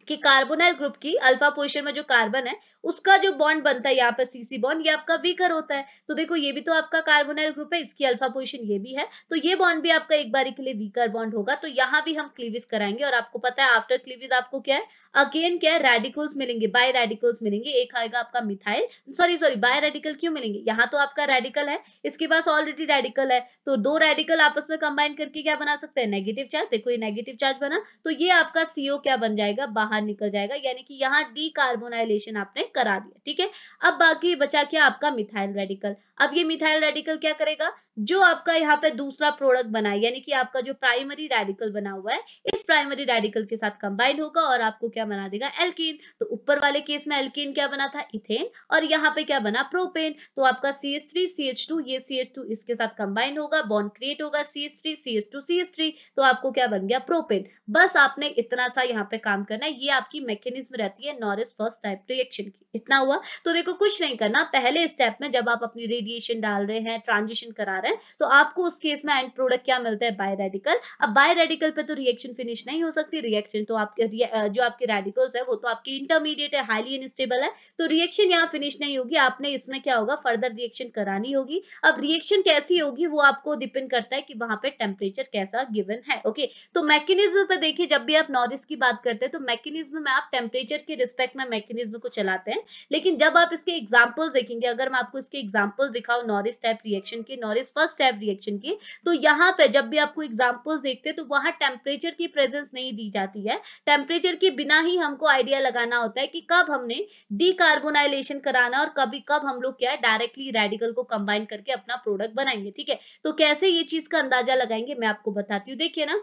कि कार्बोनाइल ग्रुप की अल्फ़ा पोजिशन में जो कार्बन है, उसका जो बॉन्ड बनता है, यहाँ पे सीसी बॉन्ड ये आपका वीकर होता है। तो देखो, ये भी तो आपका कार्बोनाइल ग्रुप है, इसकी अल्फ़ा पोजिशन ये भी है। तो ये बॉन्ड भी आपका एक बारी के लिए वीकर बॉन्ड होगा। तो यहाँ भी हम क्लीविज कराएँगे और आपको पता है आफ्टर क्लीविज आपको क्या है? अगेन क्या है? रेडिकल्स मिलेंगे बाय रेडिकल्स मिलेंगे। एक आएगा आपका methyl sorry sorry biradical क्यों मिलेंगे? यहाँ तो आपका रेडिकल है, इसके पास ऑलरेडी रेडिकल है। तो दो रेडिकल आपस में कंबाइन करके क्या बना सकते हैं? नेगेटिव चार्ज देखो ये नेगेटिव चार्ज बना तो ये आपका सीओ क्या बन जाएगा? बाहर बाहर निकल जाएगा, यानी कि यहाँ डीकार्बोनाइलेशन आपने करा दिया, ठीक है? अब बाकी बचा क्या आपका? मिथाइल रेडिकल अब ये मिथाइल रेडिकल क्या करेगा? जो आपका यहाँ पे दूसरा प्रोडक्ट बना है, यानी कि आपका जो प्राइमरी रेडिकल बना हुआ है, इस प्राइमरी रेडिकल के साथ कंबाइन होगा और आपको क्या बना देगा? एल्कीन तो ऊपर वाले केस में एल्कीन क्या बना था? इथेन और यहाँ पे क्या बना? प्रोपेन तो आपका C H three C H two ये सी एच टू इसके साथ कंबाइन होगा बॉन्ड क्रिएट होगा C H three C H two C H three तो आपको क्या बन गया? प्रोपेन बस आपने इतना सा यहाँ पे काम करना है ये आपकी मैकेनिज्म रहती है नॉरिस फ़र्स्ट टाइप रिएक्शन की। इतना हुआ। तो देखो, कुछ नहीं करना। पहले स्टेप में जब आप अपनी रेडिएशन डाल रहे हैं ट्रांजिशन करा रहे हैं तो आपको उस केस में एंड प्रोडक्ट क्या मिलता है? बाय रेडिकल अब बाय रेडिकल पे तो रिएक्शन फिनिश नहीं हो सकती। रिएक्शन तो आपके जो आपके रेडिकल्स है, वो तो आपके इंटरमीडिएट है हाईली अनस्टेबल है। तो रिएक्शन यहाँ फिनिश नहीं होगी। आपने इसमें क्या होगा? फर्दर रिएक्शन करानी होगी। अब रिएक्शन कैसी होगी? वो आपको डिपेंड करता है कि वहाँ पे टेम्परेचर कैसा गिवन है। ओके तो मैकेनिज्म पे देखिए, जब भी आप नॉरिस की बात करते हैं तो मैकेनिज्म में आप टेम्परेचर के रिस्पेक्ट में मैकेनिज्म को चलाते हैं, लेकिन जब आप इसके एग्जाम्पल्स देखेंगे, अगर मैं आपको इसके एग्जाम्पल्स दिखाऊँ नॉरिस टाइप रिएक्शन की नॉरिस फ़र्स्ट टाइप रिएक्शन की तो यहाँ पे जब भी आपको एग्जाम्पल्स देखते हैं तो वहाँ टेम्परेचर की प्रेजेंस नहीं दी जाती है। टेम्परेचर के बिना ही हमको आइडिया लगाना होता है कि कब हमने डीकार्बोनाइलेशन कराना और कभी कब हम लोग क्या है डायरेक्टली रेडिकल को कंबाइन करके अपना प्रोडक्ट बनाएँगे, ठीक है? तो कैसे ये चीज़ का अंदाज़ा लगाएँगे, मैं आपको बताती हूँ। देखिए ना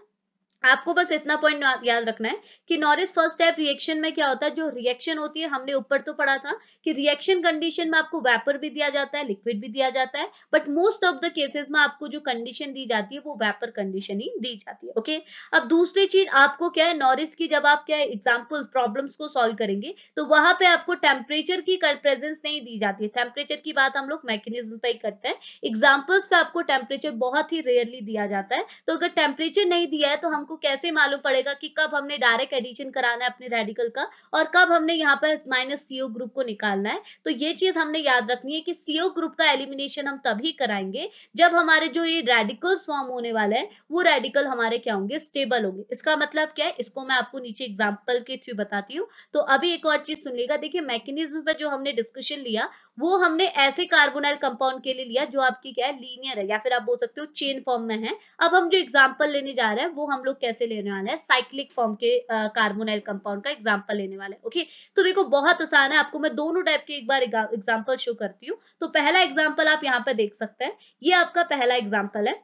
आपको बस इतना पॉइंट याद रखना है कि नॉरिस फ़र्स्ट टाइप रिएक्शन में क्या होता है? जो रिएक्शन होती है, हमने ऊपर तो पढ़ा था कि रिएक्शन कंडीशन में आपको वेपर भी दिया जाता है लिक्विड भी दिया जाता है but most of the cases में आपको जो कंडीशन दी जाती है, वो वेपर कंडीशन ही दी जाती है ओके अब दूसरी चीज़, आपको क्या है? नॉरिस की जब आप क्या है एग्ज़ाम्पल प्रॉब्लम्स को सॉल्व करेंगे तो वहाँ पे आपको टेम्परेचर की प्रेजेंस नहीं दी जाती है। टेम्परेचर की बात हम लोग मैकेनिज्म पे ही करते हैं। एग्जाम्पल्स पे आपको टेम्परेचर बहुत ही रेयरली दिया जाता है। तो अगर टेम्परेचर नहीं दिया है तो हमको हमको कैसे मालूम पड़ेगा कि कब हमने डायरेक्ट एडिशन कराना है अपने रेडिकल का और कब हमने यहाँ पर माइनस सीओ ग्रुप को निकालना है? तो ये चीज़ हमने याद रखनी है कि सीओ ग्रुप का एलिमिनेशन हम तभी कराएँगे जब हमारे जो ये रेडिकल्स फॉर्म होने वाले हैं, वो रेडिकल हमारे क्या होंगे? स्टेबल होंगे। इसका मतलब क्या है? इसको मैं आपको नीचे एग्ज़ाम्पल के थ्रू बताती हूँ। तो अभी एक और चीज़ सुन लेगा देखिए मैकेनिज्म पर जो हमने डिस्कशन लिया, वो हमने ऐसे कार्बोनाइल कंपाउंड के लिए लिया जो आपकी क्या है? लीनियर है, या फिर आप बोल सकते हो चेन फॉर्म में है। अब हम जो एग्ज़ाम्पल लेने जा रहे हैं, वो हम लोग कैसे लेने वाले हैं? साइक्लिक फॉर्म के कार्बोनाइल कंपाउंड का एग्ज़ाम्पल लेने वाले ओके तो देखो, बहुत आसान है, आपको मैं दोनों टाइप के एक बार एग्ज़ाम्पल शो करती हूँ। तो पहला एग्ज़ाम्पल आप यहाँ पर देख सकते हैं। ये आपका पहला एग्ज़ाम्पल है।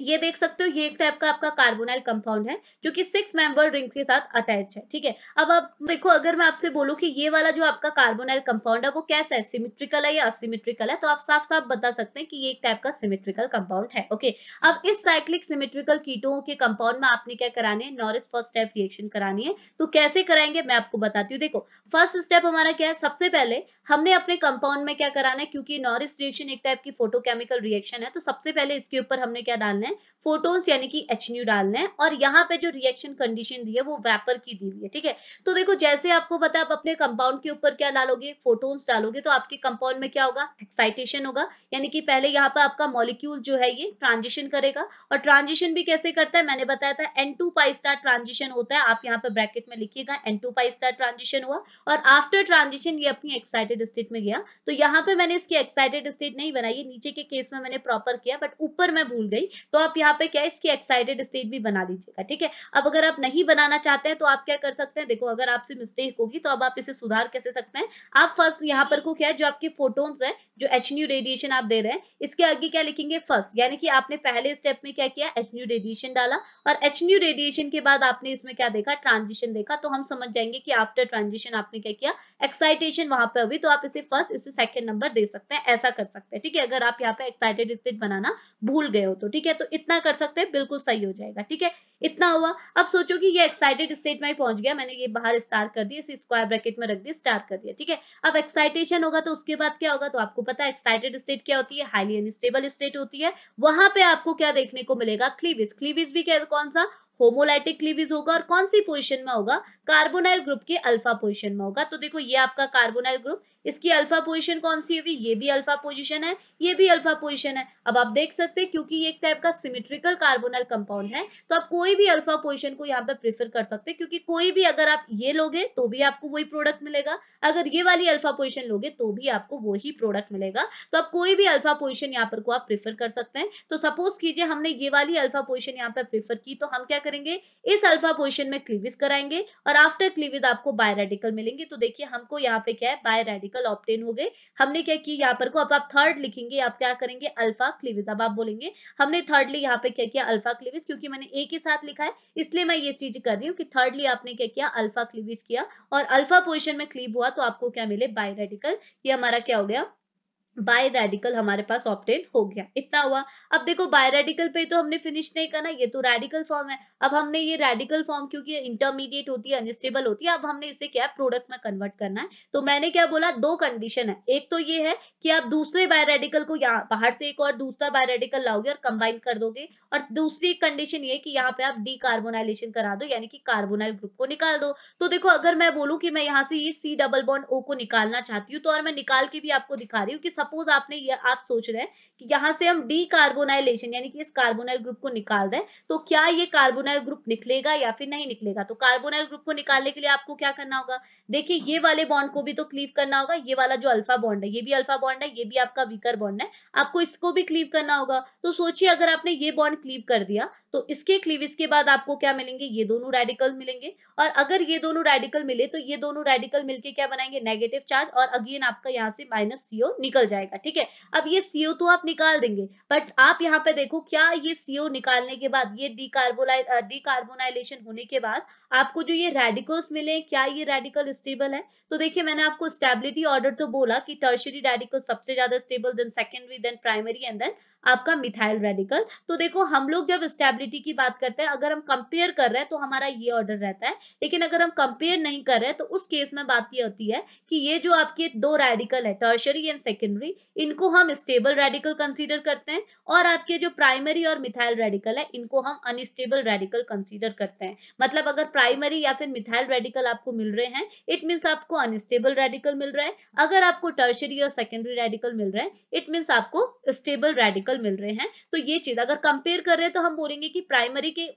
ये देख सकते हो, ये एक टाइप का आपका कार्बोनाइल कंपाउंड है, जो कि सिक्स मेंबर रिंग के साथ अटैच है, ठीक है? अब आप देखो, अगर मैं आपसे बोलूँ कि ये वाला जो आपका कार्बोनाइल कंपाउंड है, वो कैसा है? सिमेट्रिकल है या असिमेट्रिकल है? तो आप साफ़ साफ़ बता सकते हैं कि ये एक टाइप का सिमेट्रिकल कंपाउंड है ओके अब इस साइक्लिक सिमेट्रिकल कीटों के कंपाउंड में आपने क्या कराने है? नॉरिस फ़र्स्ट स्टेप रिएक्शन करानी है। तो कैसे कराएँगे? मैं आपको बताती हूँ, देखो फ़र्स्ट स्टेप हमारा क्या है? सबसे पहले हमने अपने कंपाउंड में क्या कराना है? क्योंकि नॉरिस रिएक्शन एक टाइप की फोटोकेमिकल रिएक्शन है तो सबसे पहले इसके ऊपर हमने क्या डालना है? है फोटोन्स यानी कि एच न्यू डालना है और यहाँ पे जो रिएक्शन कंडीशन दी है वो वेपर की दी हुई है, ठीक है? तो देखो, जैसे आपको पता आप अपने कंपाउंड के ऊपर क्या डालोगे फोटोन्स डालोगे तो आपके कंपाउंड में क्या होगा? एक्साइटेशन होगा, यानी कि पहले यहाँ पे आपका मॉलिक्यूल जो है ये ट्रांजिशन करेगा और ट्रांजिशन भी कैसे करता है? मैंने बताया था n to pi star transition होता है, आप यहाँ पे ब्रैकेट में लिखिएगा n to pi star transition हुआ और आफ्टर ट्रांजिशन ये अपनी एक्साइटेड स्टेट में गया। तो यहाँ पे मैंने इसकी एक्साइटेड स्टेट नहीं बनाई नीचे के केस में मैंने प्रॉपर किया बट ऊपर मैं भूल गई। तो आप यहाँ पे क्या इसकी एक्साइटेड स्टेट भी बना लीजिएगा, ठीक है? अब अगर आप नहीं बनाना चाहते हैं तो आप क्या कर सकते हैं? देखो, अगर आपसे मिस्टेक होगी तो अब आप इसे सुधार कैसे सकते हैं? आप फ़र्स्ट यहाँ पर को क्या है, जो आपके फोटोन्स है, जो एच न्यू रेडिएशन आप दे रहे हैं, इसके आगे क्या लिखेंगे? फ़र्स्ट यानी कि आपने पहले स्टेप में क्या किया? एच न्यू रेडिएशन डाला और एच न्यू रेडिएशन के बाद आपने इसमें क्या देखा? ट्रांजिशन देखा। तो हम समझ जाएँगे कि आफ्टर ट्रांजिशन आपने क्या किया? एक्साइटेशन वहाँ पर हुई तो आप इसे फ़र्स्ट इसे सेकंड नंबर दे सकते हैं, ऐसा कर सकते हैं, ठीक है? अगर आप यहाँ पे एक्साइटेड स्टेट बनाना भूल गए हो तो ठीक है? तो इतना कर सकते हैं, बिल्कुल सही हो जाएगा, ठीक है? इतना हुआ। अब सोचो कि ये एक्साइटेड स्टेट में पहुँच गया, मैंने ये बाहर स्टार्ट कर दिया, इसे स्क्वायर ब्रैकेट में रख दिया स्टार्ट कर दिया, ठीक है? अब एक्साइटेशन होगा तो उसके बाद क्या होगा? तो आपको पता है एक्साइटेड स्टेट क्या होती है? हाईली अनस्टेबल स्टेट होती है। वहाँ पे आपको क्या देखने को मिलेगा? क्लीविस क्लीविज भी क्या, कौन सा? होमोलाइटिक क्लीविज होगा और कौन सी पोजिशन में होगा? कार्बोनाइल ग्रुप के अल्फ़ा पोजिशन में होगा। तो देखो, ये आपका कार्बोनाइल ग्रुप, इसकी अल्फ़ा पोजिशन कौन सी होगी? ये भी अल्फ़ा पोजिशन है, ये भी अल्फ़ा पोजिशन है। अब आप देख सकते हैं, क्योंकि ये एक टाइप का सिमेट्रिकल कार्बोनाइल कंपाउंड है तो आप कोई भी अल्फ़ा पोजिशन को यहाँ पे प्रेफर कर सकते हैं, क्योंकि कोई भी अगर आप ये लोगे तो भी आपको वही प्रोडक्ट मिलेगा। अगर ये वाली अल्फ़ा पोजिशन लोगे तो भी आपको वही प्रोडक्ट मिलेगा। तो आप कोई भी अल्फ़ा पोजिशन यहाँ पर को आप प्रेफर कर सकते हैं। तो सपोज़ कीजिए, हमने ये वाली अल्फ़ा पोजिशन यहाँ पर प्रेफर की तो हम क्या करेंगे, इस अल्फ़ा पोजिशन में क्लीविज कराएँगे और आफ्टर क्लीविज आपको बाय रेडिकल मिलेंगे। तो देखिए, हमको यहाँ पे क्या है बाय रेडिकल ऑप्टेन हो गए। हमने क्या की, यहाँ पर को अब आप थर्ड लिखेंगे, आप क्या करेंगे अल्फ़ा क्लीविज अब आप बोलेंगे, हमने थर्डली यहाँ पे क्या किया अल्फ़ा क्लीविज क्योंकि मैंने ए के साथ लिखा है, इसलिए मैं ये चीज़ कर रही हूँ कि थर्डली आपने क्या किया अल्फ़ा क्लीविज किया और अल्फ़ा पोजिशन में क्लीव हुआ तो आपको क्या मिले बाय रेडिकल ये हमारा क्या हो गया बाय रेडिकल हमारे पास ऑप्टेन हो गया। इतना हुआ। अब देखो बाय रेडिकल पे तो हमने फिनिश नहीं करना, ये तो रेडिकल फॉर्म है। अब हमने ये रेडिकल फॉर्म क्योंकि इंटरमीडिएट होती है अनस्टेबल होती है, अब हमने इसे क्या प्रोडक्ट में कन्वर्ट करना है। तो मैंने क्या बोला, दो कंडीशन है। एक तो ये है कि आप दूसरे बाय रेडिकल को यहाँ, बाहर से एक और दूसरा बाय रेडिकल लाओगे और कंबाइन कर दोगे। और दूसरी कंडीशन ये कि यहाँ पे आप डीकार्बोनाइलेशन करा दो, यानी कि कार्बोनाइल ग्रुप को निकाल दो। तो देखो, अगर मैं बोलूँ कि मैं यहाँ से ये सी डबल बॉन्ड ओ को निकालना चाहती हूँ तो और मैं निकाल के भी आपको दिखा रही हूँ कि सपोज़ आपने ये, आप सोच रहे हैं कि यहाँ से हम डी कार्बोनाइलेशन यानी कि इस कार्बोनाइल ग्रुप को निकाल दें तो क्या ये कार्बोनाइल ग्रुप निकलेगा या फिर नहीं निकलेगा? तो कार्बोनाइल ग्रुप को निकालने के लिए आपको क्या करना होगा? देखिए, ये वाले बॉन्ड को भी तो क्लीव करना होगा, ये वाला जो अल्फ़ा बॉन्ड है, ये भी अल्फ़ा बॉन्ड है, ये भी आपका वीकर बॉन्ड है, आपको इसको भी क्लीव करना होगा। तो सोचिए, अगर आपने ये बॉन्ड क्लीव कर दिया तो इसके क्लीविज के बाद आपको क्या मिलेंगे? ये दोनों रेडिकल मिलेंगे। और अगर ये दोनों रेडिकल मिले तो ये दोनों रेडिकल मिलके क्या बनाएँगे? नेगेटिव चार्ज और अगेन आपका यहाँ से माइनस सीओ निकल जाएगा, ठीक है? अब ये सीओ तो आप निकाल देंगे बट आप यहाँ पे देखो क्या ये सीओ निकालने के बाद, ये डीकार्बोलाई डीकार्बोनाइलेशन होने के बाद आपको जो ये रेडिकल्स मिले, क्या ये रेडिकल स्टेबल है? तो देखिए, मैंने आपको स्टेबिलिटी ऑर्डर तो बोला कि टर्शरी रेडिकल सबसे ज़्यादा stable than secondary than primary and then आपका मिथाइल रेडिकल तो देखो, हम लोग जब स्टेबिलिटी की बात करते हैं, अगर हम कंपेयर कर रहे हैं तो हमारा ये ऑर्डर रहता है। लेकिन अगर हम कंपेयर नहीं कर रहे तो उस केस में बात ये होती है कि ये जो आपके दो रेडिकल है टर्शरी एंड सेकेंडरी इनको हम स्टेबल रेडिकल कंसीडर करते हैं और आपके जो प्राइमरी और मिथाइल रेडिकल है, इनको हम अनस्टेबल रेडिकल कंसीडर करते हैं। मतलब अगर प्राइमरी या फिर मिथाइल रेडिकल आपको मिल रहे हैं इट मीन आपको अनस्टेबल रेडिकल मिल रहा है। अगर आपको टर्शरी और सेकेंडरी रेडिकल मिल रहा है इट मीन्स आपको स्टेबल रेडिकल मिल रहे हैं। तो ये चीज़, अगर कंपेयर कर रहे हैं तो हम बोलेंगे कि प्राइमरी के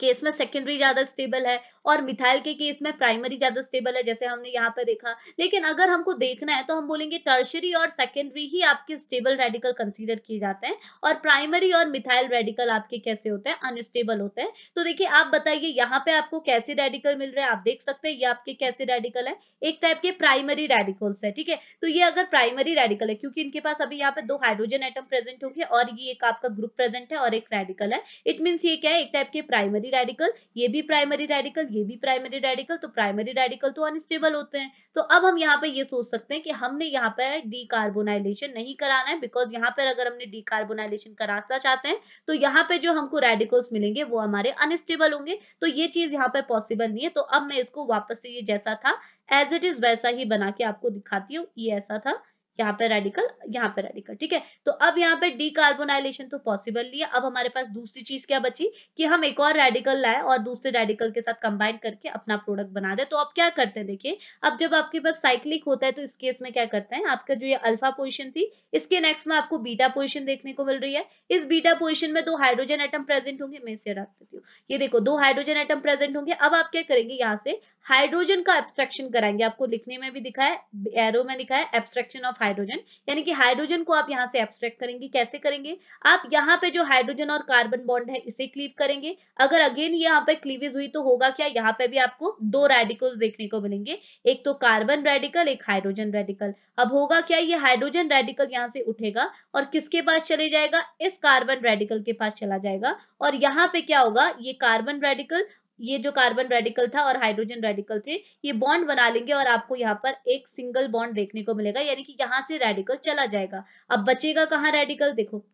केस में सेकेंडरी ज़्यादा स्टेबल है और मिथाइल के केस में प्राइमरी ज़्यादा स्टेबल है, जैसे हमने यहाँ पे देखा। लेकिन अगर हमको देखना है तो हम बोलेंगे टर्शरी और सेकेंडरी ही आपके स्टेबल रेडिकल कंसीडर किए जाते हैं और प्राइमरी और मिथाइल रेडिकल आपके कैसे होते हैं? अनस्टेबल होते हैं। तो देखिए, आप बताइए, यहाँ पे आपको कैसे रेडिकल मिल रहे हैं? आप देख सकते हैं, ये आपके कैसे रेडिकल है? एक टाइप के प्राइमरी रेडिकल्स है, ठीक है? तो ये अगर प्राइमरी रेडिकल है, क्योंकि इनके पास अभी यहाँ पे दो हाइड्रोजन आइटम प्रेजेंट होंगे और ये एक आपका ग्रुप प्रेजेंट है और एक रेडिकल है। इट मीन ये क्या है? एक टाइप के प्राइमरी रेडिकल ये भी प्राइमरी रेडिकल ये भी प्राइमरी रेडिकल तो प्राइमरी रेडिकल तो अनस्टेबल होते हैं। तो अब हम यहाँ पे ये सोच सकते हैं कि हमने यहाँ पे डीकार्बोनाइलेशन नहीं कराना है बिकॉज़ यहाँ पर अगर हमने डीकार्बोनाइलेशन कराना चाहते हैं तो यहाँ पे जो हमको रेडिकल्स मिलेंगे, वो हमारे अनस्टेबल होंगे। तो ये चीज़ यहाँ पे पॉसिबल नहीं है। तो अब मैं इसको वापस से ये जैसा था एज इट इज़ वैसा ही बना के आपको दिखाती हूँ, ये ऐसा था। यहाँ पे रेडिकल यहाँ पे रेडिकल ठीक है? तो अब यहाँ पे डीकार्बोनाइलेशन तो पॉसिबल नहीं है। अब हमारे पास दूसरी चीज़ क्या बची? कि हम एक और रेडिकल लाए और दूसरे रेडिकल के साथ कंबाइन करके अपना प्रोडक्ट बना दे। तो अब क्या करते हैं देखिए, अब जब आपके पास साइक्लिक होता है तो इस केस में क्या करते हैं? आपका जो ये अल्फ़ा पोजिशन थी, इसके नेक्स्ट में आपको बीटा पोजिशन देखने को मिल रही है। इस बीटा पोजिशन में दो हाइड्रोजन आइटम प्रेजेंट होंगे। मैं इसे रख देती हूँ। ये देखो, दो हाइड्रोजन आइटम प्रेजेंट होंगे। अब आप क्या करेंगे यहाँ से? हाइड्रोजन का एब्स्ट्रक्शन कराएँगे। आपको लिखने में भी दिखा है एरो में दिखा है एब्स्ट्रक्शन ऑफ़ हाइड्रोजन यानी कि हाइड्रोजन को आप यहाँ से एब्स्ट्रैक्ट करेंगे, कैसे करेंगे? आप यहाँ पे जो हाइड्रोजन और कार्बन बॉन्ड है, इसे क्लीव करेंगे। अगर अगेन यहाँ पे क्लीवेज हुई तो होगा क्या? यहाँ पे भी आपको दो रेडिकल्स देखने को मिलेंगे। एक तो कार्बन रेडिकल एक हाइड्रोजन रेडिकल अब होगा क्या? ये हाइड्रोजन रेडिकल यहाँ से उठेगा और किसके पास चले जाएगा? इस कार्बन रेडिकल के पास चला जाएगा। और यहाँ पे क्या होगा? ये कार्बन रेडिकल ये जो कार्बन रेडिकल था और हाइड्रोजन रेडिकल थे, ये बॉन्ड बना लेंगे और आपको यहाँ पर एक सिंगल बॉन्ड देखने को मिलेगा, यानी कि यहाँ से रेडिकल चला जाएगा। अब बचेगा कहाँ रेडिकल देखो,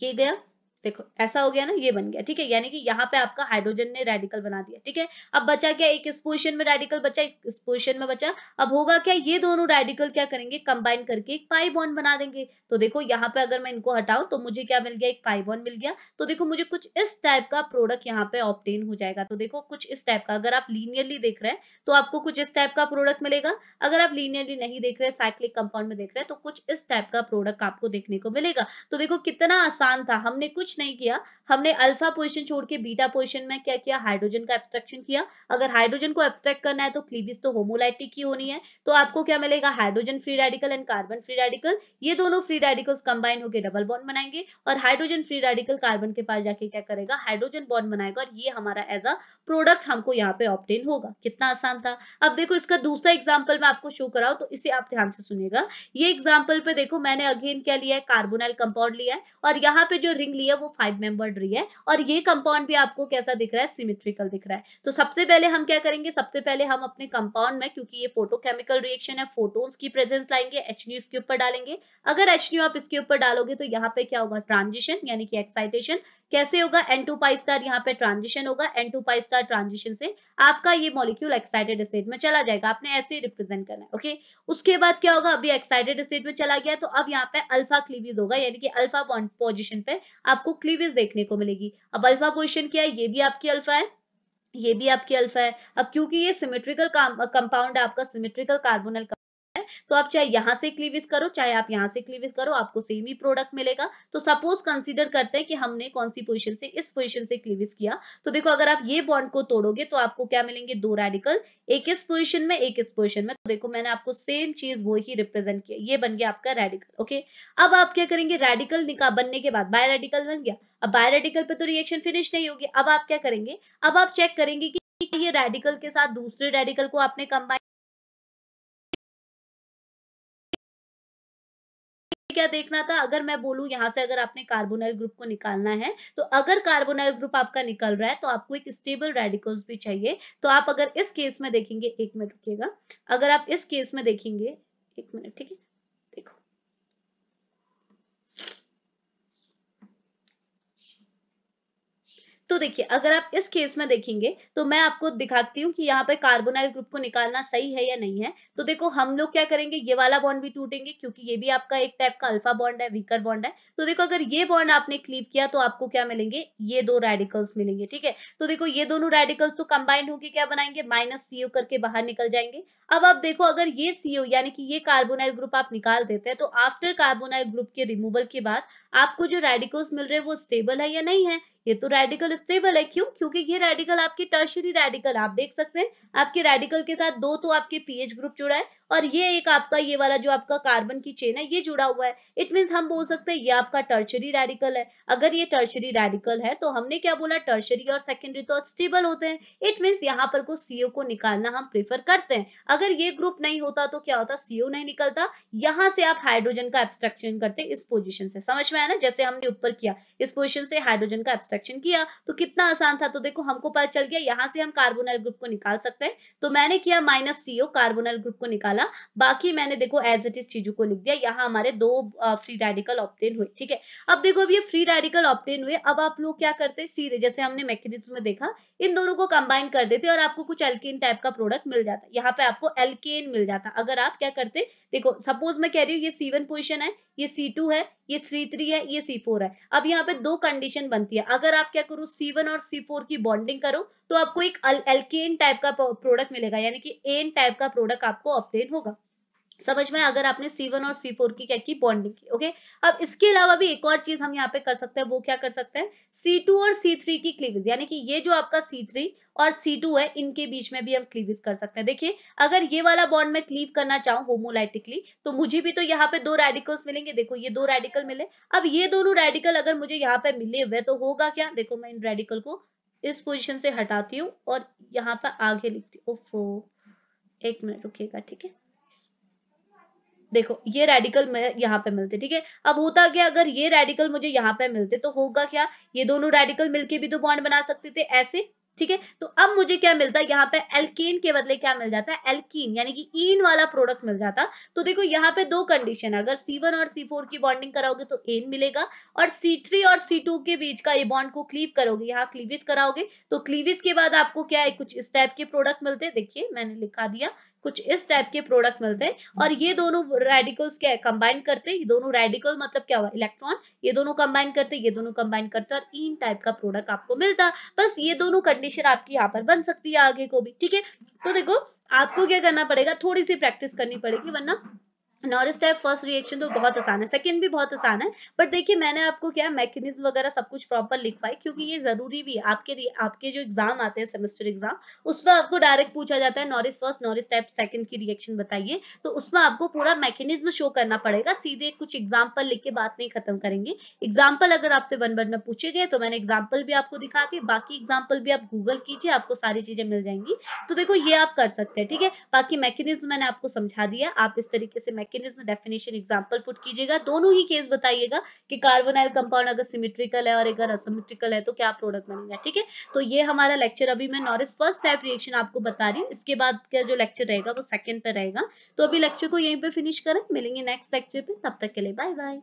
ये गया। देखो, ऐसा हो गया ना, ये बन गया, ठीक है? यानी कि यहाँ पे आपका हाइड्रोजन ने रेडिकल बना दिया, ठीक है? अब बचा क्या? एक इस पोजिशन में रेडिकल बचा, एक इस पोजिशन में बचा। अब होगा क्या? ये दोनों रेडिकल क्या करेंगे? कंबाइन करके एक पाई बॉन्ड बना देंगे। तो देखो, यहाँ पे अगर मैं इनको हटाऊं तो मुझे क्या मिल गया? एक पाई बॉन्ड मिल गया। तो देखो, मुझे कुछ इस टाइप का प्रोडक्ट यहाँ पे ऑप्टेन हो जाएगा। तो देखो, कुछ इस टाइप का, अगर आप लीनियरली देख रहे हैं तो आपको कुछ इस टाइप का प्रोडक्ट मिलेगा। अगर आप लीनियरली नहीं देख रहे साइक्लिक कंपाउंड में देख रहे हैं तो कुछ इस टाइप का प्रोडक्ट आपको देखने को मिलेगा। तो देखो, कितना आसान था। हमने कुछ नहीं किया। हमने अल्फ़ा पोजिशन छोड़ के बीटा पोजिशन में क्या किया? हाइड्रोजन का एब्स्ट्रक्शन किया। अगर हाइड्रोजन को एब्स्ट्रैक्ट करना है तो क्लीविस तो होमोलाइटिक की होनी है। तो आपको क्या मिलेगा? Hydrogen free radical and carbon free radical ये दोनों फ्री रेडिकल्स कंबाइन होकर डबल बॉन्ड बनाएँगे। और हाइड्रोजन फ्री रेडिकल कार्बन के पास जाके क्या करेगा? हाइड्रोजन बॉन्ड बनाएगा। और ये हमारा एज अ प्रोडक्ट हमको यहाँ पे ऑप्टेन होगा। कितना आसान था। अब देखो, इसका दूसरा एग्ज़ाम्पल मैं आपको शो कराऊ तो इसे आप ध्यान से सुनिएगा। ये एग्ज़ाम्पल पे देखो, मैंने अगेन क्या लिया है? कार्बोनाइल कंपाउंड लिया है। और यहाँ पे जो रिंग लिया वो फाइव मेंबर्ड रही है और ये कंपाउंड भी आपको कैसा दिख रहा है? सिमेट्रिकल दिख रहा है। तो सबसे पहले हम क्या करेंगे? सबसे पहले हम अपने कंपाउंड में, क्योंकि ये फोटोकेमिकल रिएक्शन है फोटोन्स की प्रेजेंस लाएँगे एच इसके ऊपर डालेंगे। अगर एच आप इसके ऊपर डालोगे तो यहाँ पे क्या होगा? ट्रांजिशन यानी कि एक्साइटेशन कैसे होगा? एन टू पाई स्टार यहाँ पे ट्रांजिशन होगा। N to pi star transition से आपका ये मॉलिक्यूल एक्साइटेड स्टेट में चला जाएगा। आपने ऐसे रिप्रेजेंट करना है ओके उसके बाद क्या होगा? अभी एक्साइटेड स्टेट में चला गया तो अब यहाँ पे अल्फ़ा क्लीविज होगा, यानी कि अल्फ़ा पोजिशन पे आपको क्लीविज देखने को मिलेगी। अब अल्फ़ा पोजिशन क्या है? ये भी आपकी अल्फ़ा है, ये भी आपकी अल्फ़ा है। अब क्योंकि ये सिमेट्रिकल कंपाउंड है, आपका सिमेट्रिकल कार्बोनल तो आप चाहे यहाँ से क्लीविज करो, चाहे आप यहाँ से क्लीविज करो, आपको सेम ही प्रोडक्ट मिलेगा। तो सपोज़ कंसीडर करते हैं कि हमने कौन सी पोजिशन से, इस पोजिशन से क्लीविज किया। तो देखो, अगर आप ये बॉन्ड को तोड़ोगे तो आपको क्या मिलेंगे? दो रेडिकल एक इस पोजिशन में, एक इस पोजिशन में। तो देखो, मैंने आपको सेम चीज़ वो ही रिप्रेजेंट किया। ये बन गया आपका रेडिकल ओके अब आप क्या करेंगे? रेडिकल निकाल बनने के बाद बाय रेडिकल बन गया। अब बाय रेडिकल पे तो रिएक्शन फिनिश नहीं होगी। अब आप क्या करेंगे? अब आप चेक करेंगे कि ये रेडिकल के साथ दूसरे रेडिकल को आपने कंबाइन क्या देखना था? अगर मैं बोलूँ यहाँ से अगर आपने कार्बोनाइल ग्रुप को निकालना है तो अगर कार्बोनाइल ग्रुप आपका निकल रहा है तो आपको एक स्टेबल रेडिकल्स भी चाहिए। तो आप अगर इस केस में देखेंगे, एक मिनट रुकिएगा। अगर आप इस केस में देखेंगे, एक मिनट, ठीक है देखो तो देखिए, अगर आप इस केस में देखेंगे तो मैं आपको दिखाती हूँ कि यहाँ पे कार्बोनाइल ग्रुप को निकालना सही है या नहीं है। तो देखो, हम लोग क्या करेंगे, ये वाला बॉन्ड भी टूटेंगे, क्योंकि ये भी आपका एक टाइप का अल्फ़ा बॉन्ड है वीकर बॉन्ड है। तो देखो, अगर ये बॉन्ड आपने क्लीव किया तो आपको क्या मिलेंगे? ये दो रेडिकल्स मिलेंगे, ठीक है? तो देखो, ये दोनों रेडिकल्स तो कंबाइंड होकर क्या बनाएँगे? माइनस सीओ करके बाहर निकल जाएँगे। अब आप देखो, अगर ये सीओ यानी कि ये कार्बोनाइल ग्रुप आप निकाल देते हैं तो आफ्टर कार्बोनाइल ग्रुप के रिमूवल के बाद आपको जो रेडिकल्स मिल रहे हैं, वो स्टेबल है या नहीं है? ये तो रेडिकल स्टेबल है। क्यों? क्योंकि ये रेडिकल आपके टर्शरी रेडिकल आप देख सकते हैं, आपके रेडिकल के साथ दो तो आपके पीएच ग्रुप जुड़ा है और ये एक आपका, ये वाला जो आपका कार्बन की चेन है, ये जुड़ा हुआ है। इट मीन हम बोल सकते हैं, ये आपका टर्शरी रेडिकल है। अगर ये टर्शरी रेडिकल है तो हमने क्या बोला? टर्शरी और सेकेंडरी तो स्टेबल होते हैं। इट मीन यहाँ पर को सीओ को निकालना हम प्रेफर करते हैं। अगर ये ग्रुप नहीं होता तो क्या होता? सीओ नहीं निकलता। यहाँ से आप हाइड्रोजन का एब्स्ट्रक्शन करते इस पोजिशन से। समझ में आया ना? जैसे हमने ऊपर किया, इस पोजिशन से हाइड्रोजन का एब्स्ट्रक्शन किया तो कितना आसान था? तो देखो, हमको पता चल गया, यहाँ से हम कार्बोनाइल ग्रुप को निकाल सकते हैं। तो मैंने किया माइनस सीओ कार्बोनाइल ग्रुप को निकाला। निकाला बाकी मैंने देखो एज इट इज़ चीज़ों को लिख दिया। यहाँ हमारे दो फ्री रेडिकल ऑप्टेन हुए, ठीक है? अब देखो, अब ये फ्री रेडिकल ऑप्टेन हुए। अब आप लोग क्या करते सीधे, जैसे हमने मैकेनिज्म में देखा, इन दोनों को कंबाइन कर देते और आपको कुछ एल्केन टाइप का प्रोडक्ट मिल जाता यहाँ पे आपको एल्केन मिल जाता अगर आप क्या करते देखो सपोज़ मैं कह रही हूँ, ये सी पोजिशन है, ये सी है ये सी थ्री है, ये सी फोर है। अब यहाँ पे दो कंडीशन बनती है। अगर आप क्या करो सी वन और सी फोर की बॉन्डिंग करो तो आपको एक एल्केन टाइप का प्रोडक्ट मिलेगा। यानी कि एन टाइप का प्रोडक्ट आपको ऑप्टेन होगा। समझ में अगर आपने C1 और C4 की क्या की? बॉन्डिंग की ओके अब इसके अलावा भी एक और चीज़ हम यहाँ पे कर सकते हैं, वो क्या कर सकते हैं? C2 और C3 की क्लीविज यानी कि ये जो आपका C3 और C2 है, इनके बीच में भी हम क्लीविज कर सकते हैं। देखिए, अगर ये वाला बॉन्ड में क्लीव करना चाहूँ होमोलाइटिकली तो मुझे भी तो यहाँ पे दो रेडिकल्स मिलेंगे। देखो, ये दो रेडिकल मिले। अब ये दोनों रेडिकल अगर मुझे यहाँ पे मिले हुए तो होगा क्या? देखो, मैं इन रेडिकल को इस पोजिशन से हटाती हूँ और यहाँ पे आगे लिखती हूँ। एक मिनट रुकिएगा, ठीक है? देखो, ये रेडिकल यहाँ पे मिलते, ठीक है? अब होता क्या, अगर ये रेडिकल मुझे यहाँ पे मिलते तो होगा क्या? ये दोनों रेडिकल मिलके भी तो बॉन्ड बना सकते थे, ऐसे, ठीक है? तो अब मुझे क्या मिलता है यहाँ पे एल्केन के बदले क्या मिल जाता? है एल्कीन यानी कि ईन वाला प्रोडक्ट मिल जाता। तो देखो, यहाँ पे दो कंडीशन है, अगर C1 और C4 की बॉन्डिंग कराओगे तो एन मिलेगा, और C3 और C2 के बीच का ये बॉन्ड को क्लीव करोगे, यहाँ क्लीविस कराओगे तो क्लीविस के बाद आपको क्या है, कुछ इस टाइप के प्रोडक्ट मिलते, देखिए, मैंने लिखा दिया कुछ इस टाइप के प्रोडक्ट मिलते हैं। और ये दोनों रेडिकल्स क्या है? कंबाइन करते हैं। ये दोनों रेडिकल मतलब क्या हुआ? इलेक्ट्रॉन ये दोनों कंबाइन करते ये दोनों कंबाइन करते हैं और इन टाइप का प्रोडक्ट आपको मिलता। बस ये दोनों कंडीशन आपकी यहाँ पर बन सकती है आगे को भी, ठीक है? तो देखो, आपको क्या करना पड़ेगा? थोड़ी सी प्रैक्टिस करनी पड़ेगी, वरना नॉरिस टाइप फ़र्स्ट रिएक्शन तो बहुत आसान है सेकंड भी बहुत आसान है बट देखिए मैंने आपको क्या मैकेनिज्म वगैरह सब कुछ प्रॉपर लिखवाई, क्योंकि ये ज़रूरी भी आपके आपके जो एग्ज़ाम आते हैं सेमेस्टर एग्ज़ाम उसमें आपको डायरेक्ट पूछा जाता है Norrish first Norrish type second की रिएक्शन बताइए तो उसमें आपको पूरा मैकेनिज्म शो करना पड़ेगा, सीधे कुछ एग्ज़ाम्पल लिख के बात नहीं खत्म करेंगे एग्ज़ाम्पल अगर आपसे वन वन में पूछे गए तो मैंने एग्ज़ाम्पल भी आपको दिखा दी, बाकी एग्ज़ाम्पल भी आप गूगल कीजिए, आपको सारी चीज़ें मिल जाएँगी तो देखो ये आप कर सकते हैं, ठीक है, बाकी मैकेनिज्म मैंने आपको समझा दिया, आप इस तरीके से मैकेनिज्म डेफिनेशन एग्जांपल पुट कीजिएगा। दोनों ही केस बताइएगा कि कार्बोनाइल कंपाउंड अगर सिमेट्रिकल है और अगर असिमेट्रिकल है तो क्या प्रोडक्ट बनेगा, ठीक है? तो ये हमारा लेक्चर अभी मैं नॉरिस फ़र्स्ट टाइप रिएक्शन आपको बता रही हूँ। इसके बाद का जो लेक्चर रहेगा, वो सेकंड पे रहेगा। तो अभी लेक्चर को यहीं पे फिनिश करें। मिलेंगे नेक्स्ट लेक्चर पे। तब तक के लिए बाय बाय